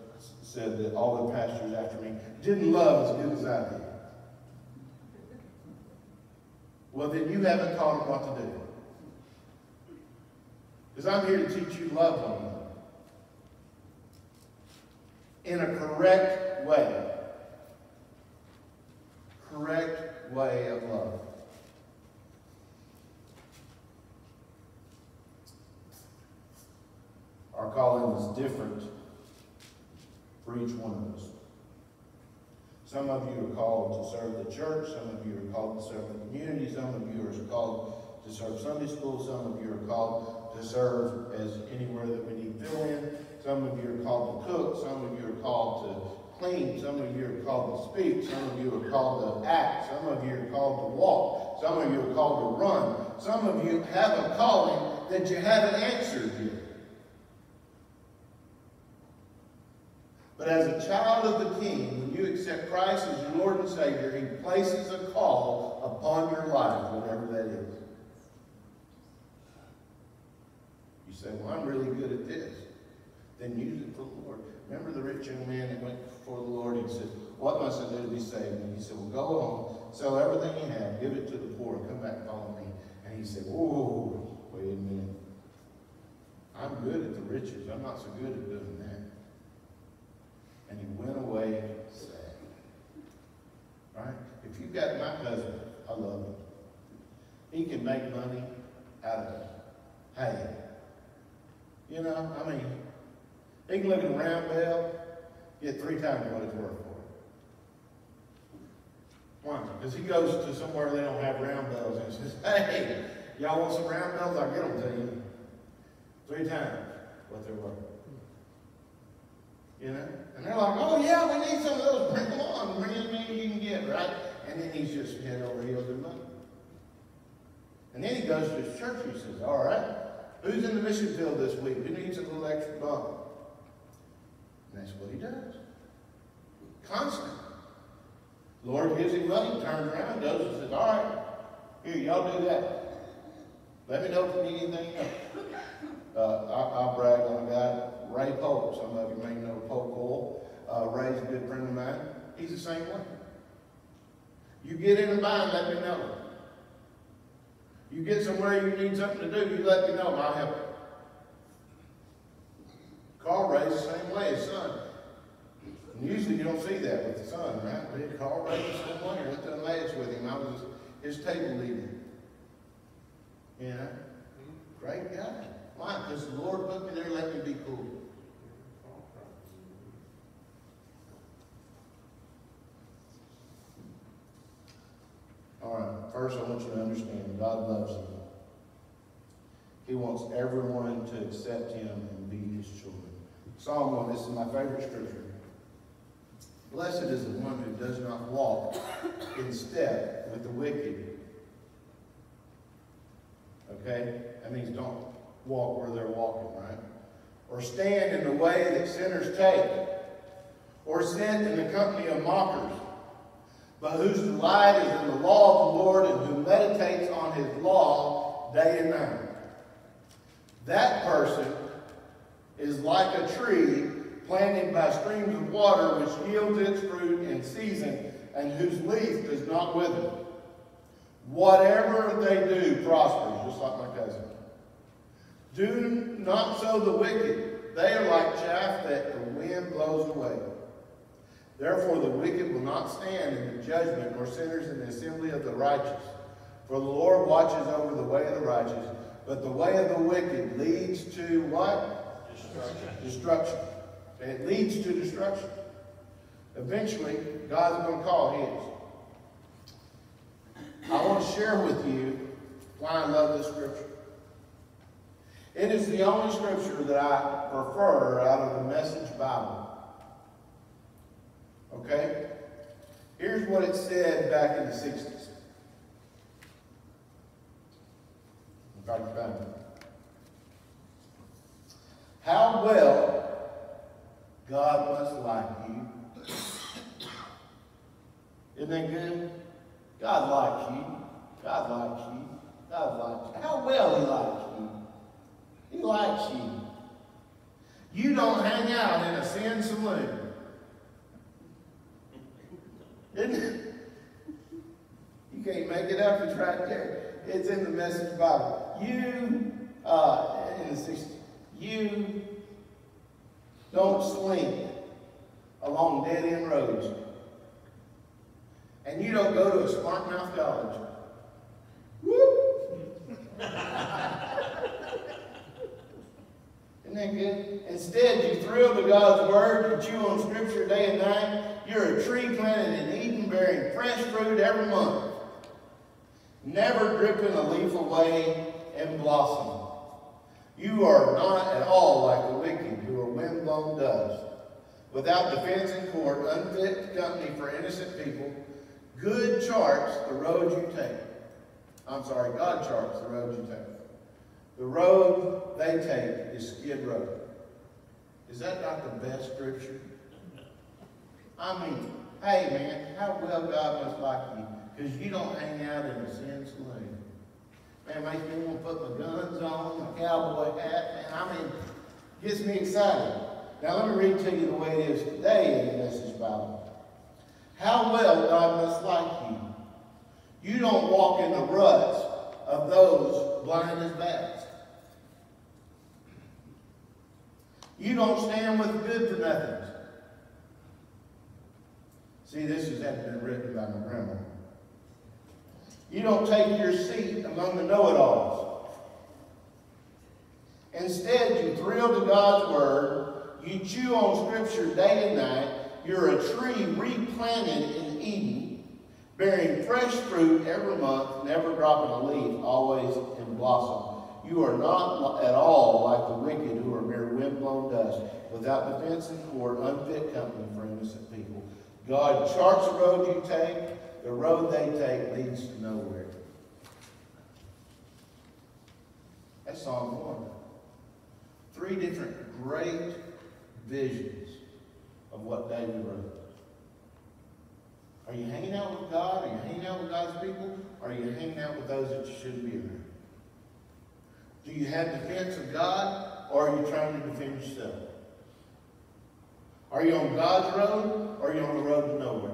said that all the pastors after me didn't love as good as I did. Well, then you haven't taught them what to do. Because I'm here to teach you love one another. In a correct way. Correct way of love. Our calling is different for each one of us. Some of you are called to serve the church, some of you are called to serve the community, some of you are called to serve Sunday school, some of you are called to serve as anywhere that we need fill in, some of you are called to cook, some of you are called to clean, some of you are called to speak, some of you are called to act, some of you are called to walk, some of you are called to run, some of you have a calling that you haven't answered yet. But as a child of the King, when you accept Christ as your Lord and Savior, He places a call upon your life, whatever that is. You say, well, I'm really good at this. Then use it for the Lord. Remember the rich young man that went before the Lord and said, what must I do to be saved? And he said, well, go home, sell everything you have, give it to the poor, come back and follow me. And he said, whoa, wait a minute. I'm good at the riches. I'm not so good at doing. And he went away sad. Right? If you've got my cousin, I love him. He can make money out of. Hey, You know, I mean, he can look at a round bale, get three times what it's worth for it. Why? Because he goes to somewhere they don't have round bales and says, hey, y'all want some round bales? I'll get them to you. Three times what they're worth. You know? And they're like, oh yeah, we need some of those. Bring them on. Bring as many you can get, right? And then he's just head over heels in money. And then he goes to his church. He says, all right, who's in the mission field this week? Who needs a little extra bump? And that's what he does. Constantly. The Lord gives him money, turns around, goes and says, all right, here, y'all do that. Let me know if you need anything else. Uh, I, I'll brag on guy, Ray Polk. Some of you may know Polk Oil. Uh, Ray's a good friend of mine. He's the same way. You get in a bind, let me know. You get somewhere you need something to do, you let me know, I'll help you. Carl Ray's the same way, his son. And usually you don't see that with the son, right? But Carl Ray the same way. I went to Emmaus with him. I was his, his table leader. You know? Great guy. Why? Because the Lord put me there, let me be cool. All right, first I want you to understand God loves you. He wants everyone to accept Him and be His children. Psalm 1, this is my favorite scripture. Blessed is the one who does not walk in step with the wicked. Okay? That means don't walk where they're walking, right? Or stand in the way that sinners take. Or sit in the company of mockers but whose delight is in the law of the Lord and who meditates on his law day and night. That person is like a tree planted by streams of water which yields its fruit in season and whose leaf does not wither. Whatever they do prospers, just like my cousin. Do not so the wicked. They are like chaff that the wind blows away. Therefore the wicked will not stand in the judgment, nor sinners in the assembly of the righteous. For the Lord watches over the way of the righteous, but the way of the wicked leads to what? Destruction. Destruction. It leads to destruction. Eventually, God's going to call his. I want to share with you why I love this scripture. It is the only scripture that I prefer out of the Message Bible. Okay? Here's what it said back in the 60s. If I can find it. How well God must like you. Isn't that good? God likes you. God likes you. God likes you. How well He likes you. He likes you. You don't hang out in a sin saloon. Isn't it? You can't make it up. It's right there. It's in the Message Bible. You, uh, in the 60s, you don't swing along dead end roads. And you don't go to a smart mouth college. Instead, you thrill to God's Word, you chew on Scripture day and night. You're a tree planted in Eden bearing fresh fruit every month, never dripping a leaf away and blossoming. You are not at all like the wicked who are windblown dust, without defense in court, unfit company for innocent people. Good charts the road you take. I'm sorry, God charts the road you take. The road they take is Skid Row. Is that not the best scripture? I mean, hey man, how well God must like you because you don't hang out in a sin saloon. Man, makes me want to put my guns on, my cowboy hat, man. I mean, gets me excited. Now let me read to you the way it is today in the Message Bible. How well God must like you. You don't walk in the ruts of those blind as bats. You don't stand with good for nothings. See, this has been written by my grandma. You don't take your seat among the know-it-alls. Instead, you thrill to God's Word, you chew on Scripture day and night, you're a tree replanted in Eden, bearing fresh fruit every month, never dropping a leaf, always in blossom. You are not at all like the wicked who are mere windblown dust, without defense in court, unfit company for innocent people. God charts the road you take, the road they take leads to nowhere. That's Psalm 1. Three different great visions of what David wrote. Are you hanging out with God? Are you hanging out with God's people? Or are you hanging out with those that you shouldn't be around? Do you have defense of God, or are you trying to defend yourself? Are you on God's road, or are you on the road to nowhere?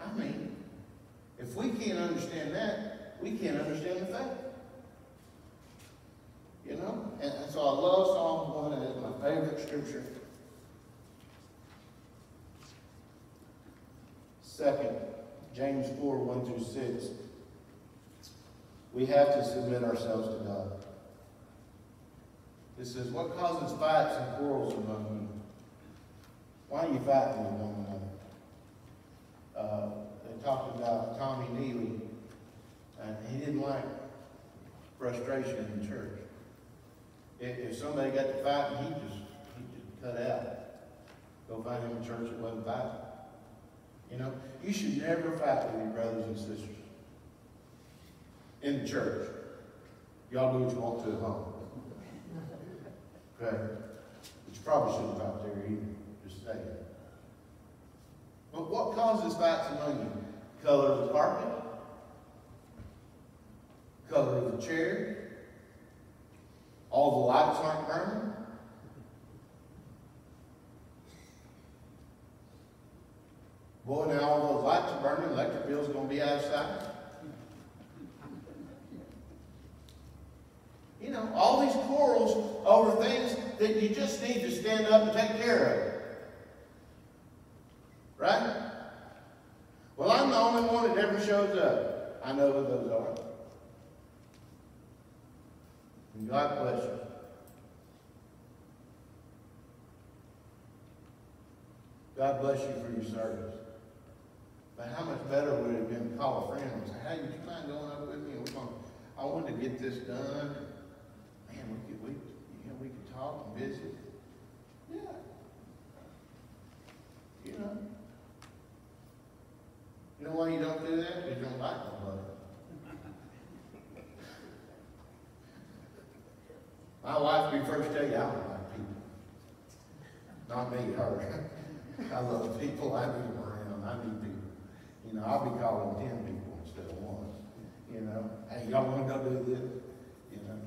I mean, if we can't understand that, we can't understand the faith. You know? And, and so I love Psalm 1, and it's my favorite scripture. Second, James 4, 1 through 6. We have to submit ourselves to God. It says, What causes fights and quarrels among you? Why are you fighting with one another? Uh, they talked about Tommy Neely, and he didn't like frustration in church. If, if somebody got to fighting, he just he just cut out. Go find him a church that wasn't fighting. You know, you should never fight with your brothers and sisters in the church. Y'all do what you want to at home. Okay? But you probably shouldn't fight there either. Just saying. But what causes fights among you? Color of the carpet? Color of the chair? All the lights aren't burning? Boy, now all those lights are burning, electric bill's gonna be out of sight. You know, all these quarrels over things that you just need to stand up and take care of. Right? Well, I'm the only one that never shows up. I know who those are. And God bless you. God bless you for your service. But how much better would it have been to call a friend and say, hey, would you mind going up with me? I wanted to get this done. Man, we could, we, you know, we could talk and visit. Yeah. You know. You know why you don't do that? Because you don't like nobody. My wife be first to tell you I don't like people. Not me, her. I love people. I need them around. I need people. You know, I'll be calling ten people instead of one. You know, hey, y'all want to go do this? You know.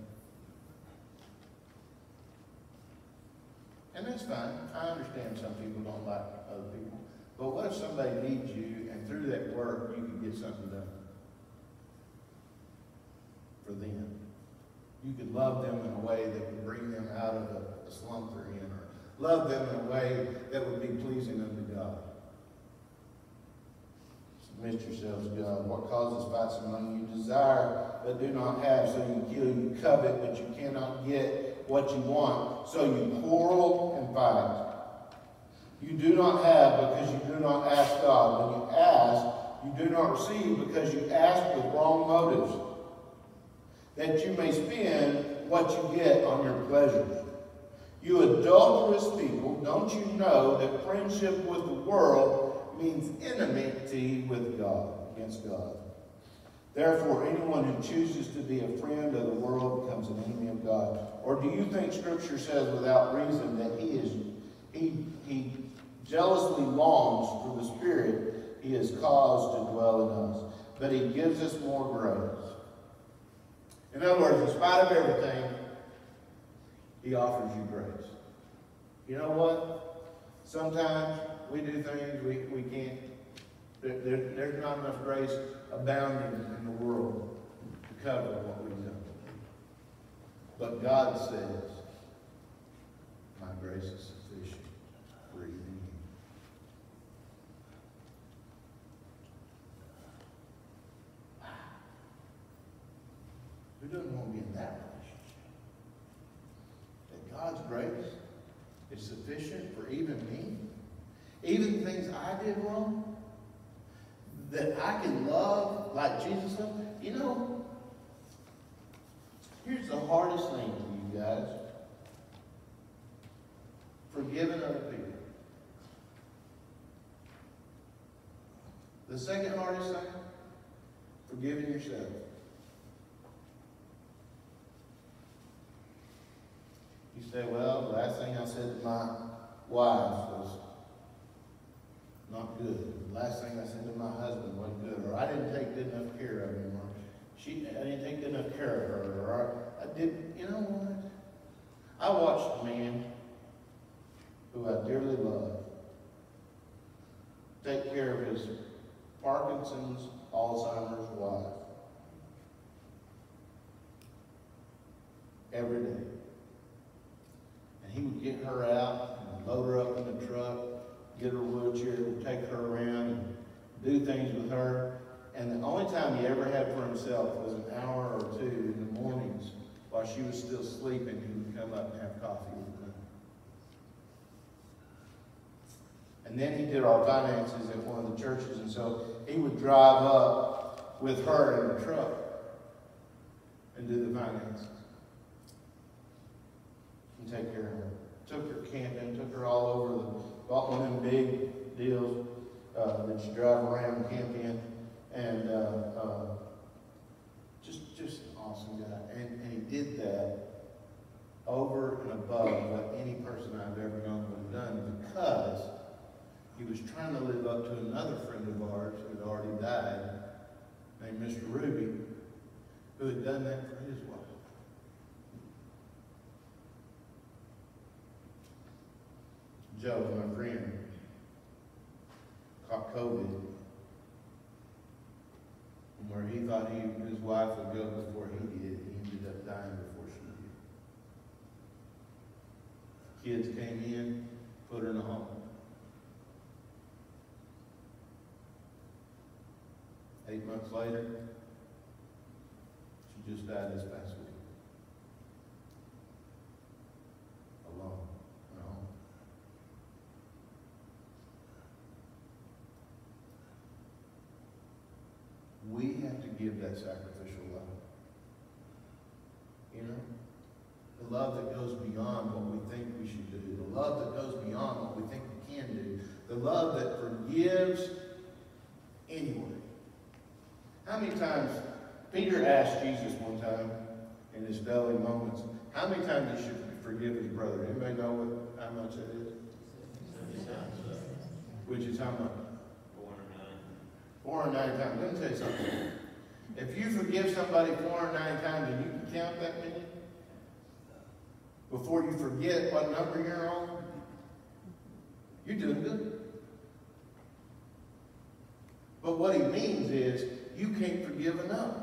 And that's fine. I understand some people don't like other people. But what if somebody needs you and through that work you can get something done for them? You could love them in a way that would bring them out of a, the slump they're in, or love them in a way that would be pleasing unto God. Submit yourselves to God. What causes fights among you? Desire but do not have, so you kill. You covet, but you cannot get what you want, so you quarrel and fight. You do not have because you do not ask God. When you ask, you do not receive because you ask with wrong motives, that you may spend what you get on your pleasures. You adulterous people, don't you know that friendship with the world means enmity with God, against God? Therefore, anyone who chooses to be a friend of the world becomes an enemy of God. Or do you think Scripture says without reason that he is he he jealously longs for the Spirit he has caused to dwell in us, but he gives us more grace. In other words, in spite of everything, he offers you grace. You know what? Sometimes we do things we, we can't, there, there, there's not enough grace abounding in the world to cover what we've done. But God says, my grace is sufficient for you. Who doesn't want to be in that relationship? That God's grace is sufficient for even me, even things I did wrong, that I can love like Jesus loved? You know, here's the hardest thing for you guys. Forgiving other people. The second hardest thing, forgiving yourself. You say, well, the last thing I said to my wife was not good. The last thing I said to my husband wasn't good. Or I didn't take good enough care of him. Or she, I didn't take good enough care of her. Or I, I did, you know what? I watched a man who I dearly love take care of his Parkinson's, Alzheimer's wife every day. And he would get her out and load her up in the truck, get her a wheelchair, take her around and do things with her. And the only time he ever had for himself was an hour or two in the mornings while she was still sleeping. He would come up and have coffee with her. And then he did our finances at one of the churches, and so he would drive up with her in the truck and do the finances and take care of her. Took her camping, took her all over the, bought one of them big deals uh, that you drive around and camp in, and uh, uh, just just an awesome guy. And, and he did that over and above what any person I've ever known would have done because he was trying to live up to another friend of ours who had already died, named Mr. Ruby, who had done that for his wife. Joe, my friend, caught COVID, where he thought he, his wife would go before he did, he ended up dying before she did. Kids came in, put her in a home. Eight months later, she just died this past week. Alone, at home. We have to give that sacrificial love. You know? The love that goes beyond what we think we should do. The love that goes beyond what we think we can do. The love that forgives anyway. How many times, Peter asked Jesus one time in his belly moments, how many times he should forgive his brother? Anybody know what, how much that is? Which is how much? Four hundred ninety times. Let me tell you something. If you forgive somebody four hundred ninety times and you can count that many, before you forget what number you're on, you're doing good. But what he means is you can't forgive enough.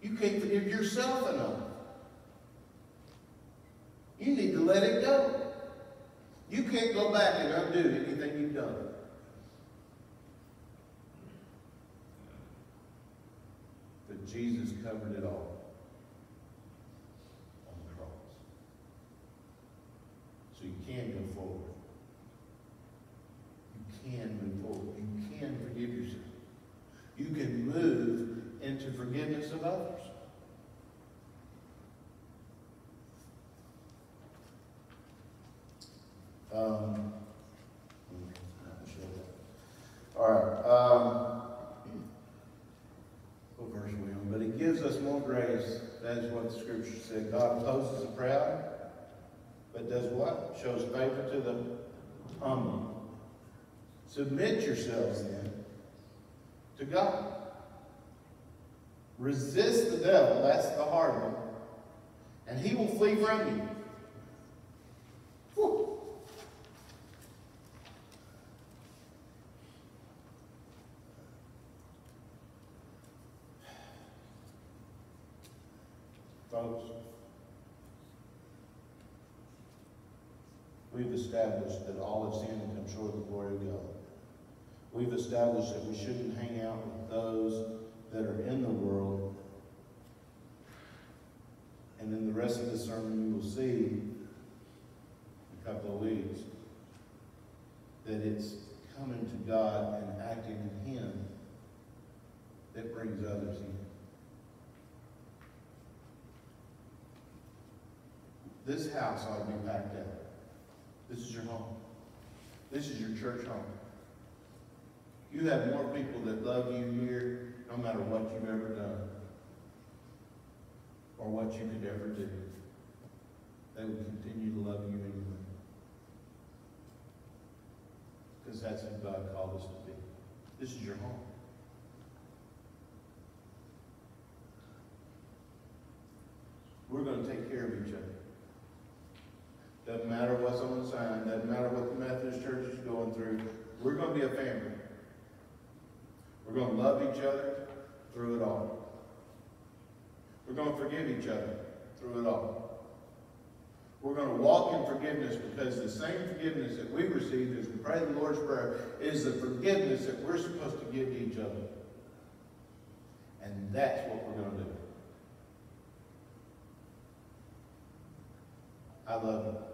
You can't forgive yourself enough. You need to let it go. You can't go back and undo anything you've done. But Jesus covered it all on the cross. So you can go forward. You can move forward. You can forgive yourself. You can move into forgiveness of others. Um, all right. Um, what verse are we on? But he gives us more grace. That is what the scripture said. God opposes the proud, but does what? Shows favor to the humble. Submit yourselves then to God. Resist the devil. That's the hard one. And he will flee from you. Whew. Folks, we've established that all have sinned and come short of the glory of God. We've established that we shouldn't hang out with those that are in the world. And then the rest of the sermon you will see in a couple of weeks that it's coming to God and acting in Him that brings others in. This house ought to be packed out. This is your home. This is your church home. You have more people that love you here, no matter what you've ever done or what you could ever do. They will continue to love you anyway. Because that's who God called us to be. This is your home. We're going to take care of each other. Doesn't matter what's on the sign, doesn't matter what the Methodist Church is going through. We're going to be a family. We're going to love each other through it all. We're going to forgive each other through it all. We're going to walk in forgiveness because the same forgiveness that we received as we pray the Lord's Prayer is the forgiveness that we're supposed to give to each other. And that's what we're going to do. I love you.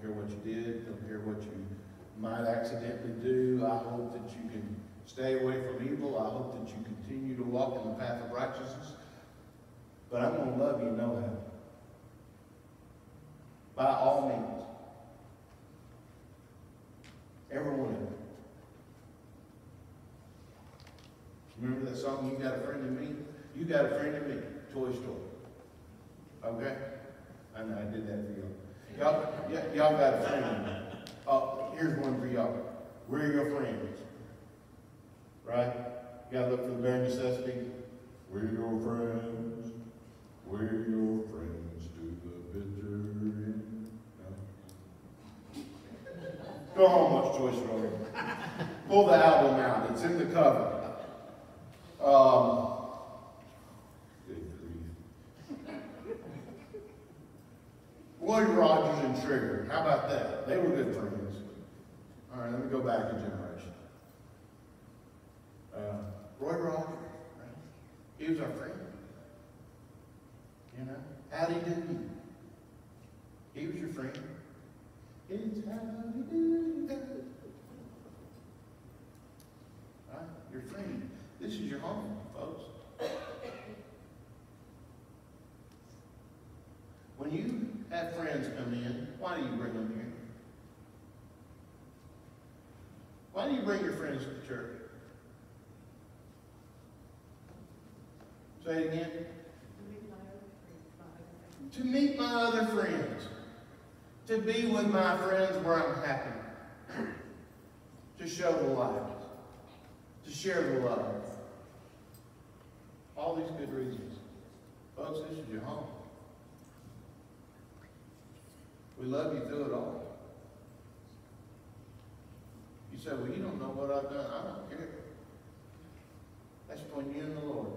Care what you did, don't care what you might accidentally do. I hope that you can stay away from evil. I hope that you continue to walk in the path of righteousness. But I'm going to love you no how. By all means. Every one of you. Remember that song, You Got a Friend in Me? You Got a Friend in Me, Toy Story. Okay? I know, I did that for y'all. Y'all, y'all got a friend. Oh, here's one for y'all. We're your friends. Right? You gotta look for the bare necessity. We're your friends. We're your friends to the bitter end. No? Go home, watch Toy Story. Pull the album out. It's in the cover. Um, good grief. Lloyd Rogers and Trigger. How about that? They were good friends. All right, let me go back a generation. Uh, Roy Rogers, right? He was our friend. You know? Howdy doody. He was your friend. It's howdy doody. Right? Your friend. This is your home, folks. When you have friends come in, why do you bring them here? Why do you bring your friends to the church? Say it again. To meet my other friends. To be with my friends where I'm happy. To show the light. To share the love. All these good reasons. Folks, this is your home. We love you through it all. You say, well, you don't know what I've done. I don't care. That's between you and the Lord.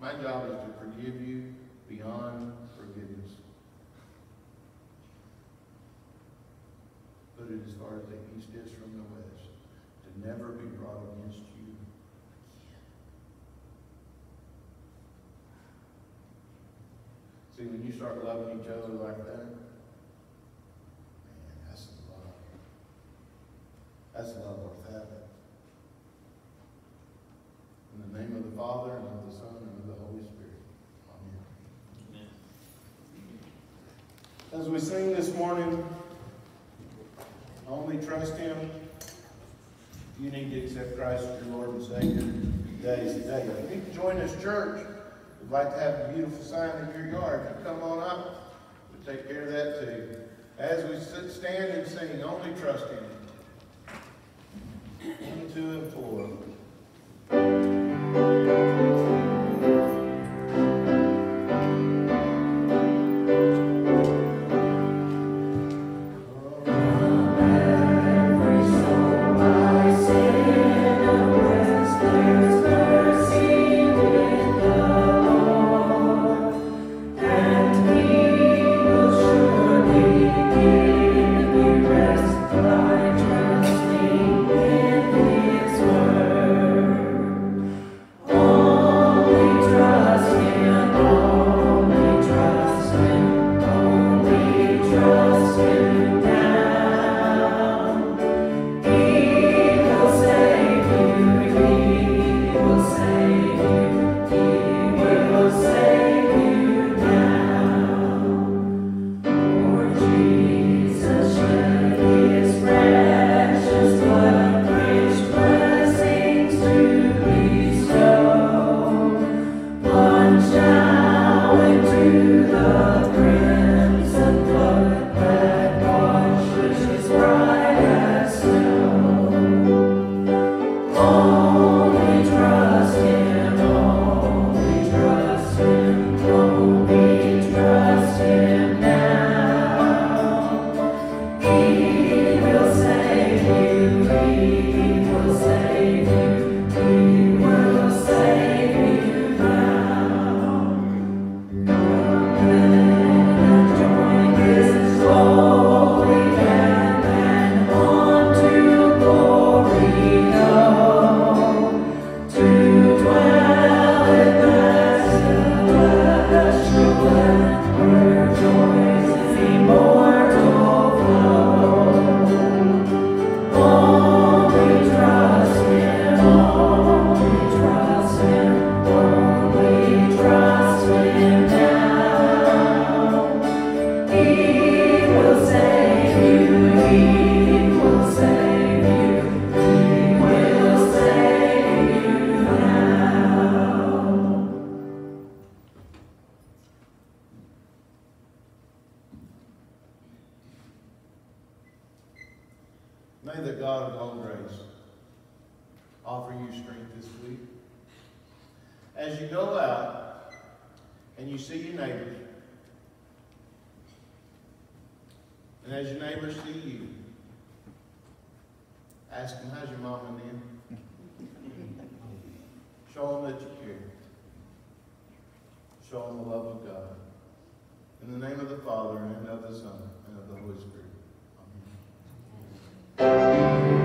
My job is to forgive you beyond forgiveness. Put it as far as the east is from the west. To never be brought against you. See, when you start loving each other like that, man, that's love. That's love worth having. In the name of the Father, and of the Son, and of the Holy Spirit. Amen. As we sing this morning, only trust Him. You need to accept Christ as your Lord and Savior. Today is the day. If you need to join this church, like to have a beautiful sign in your yard. You come on up, we'll take care of that too. As we sit, stand and sing, only trust Him. One, two, and four. you go out and you see your neighbors, and as your neighbors see you, ask them, how's your mom and them? Show them that you care. Show them the love of God. In the name of the Father, and of the Son, and of the Holy Spirit. Amen.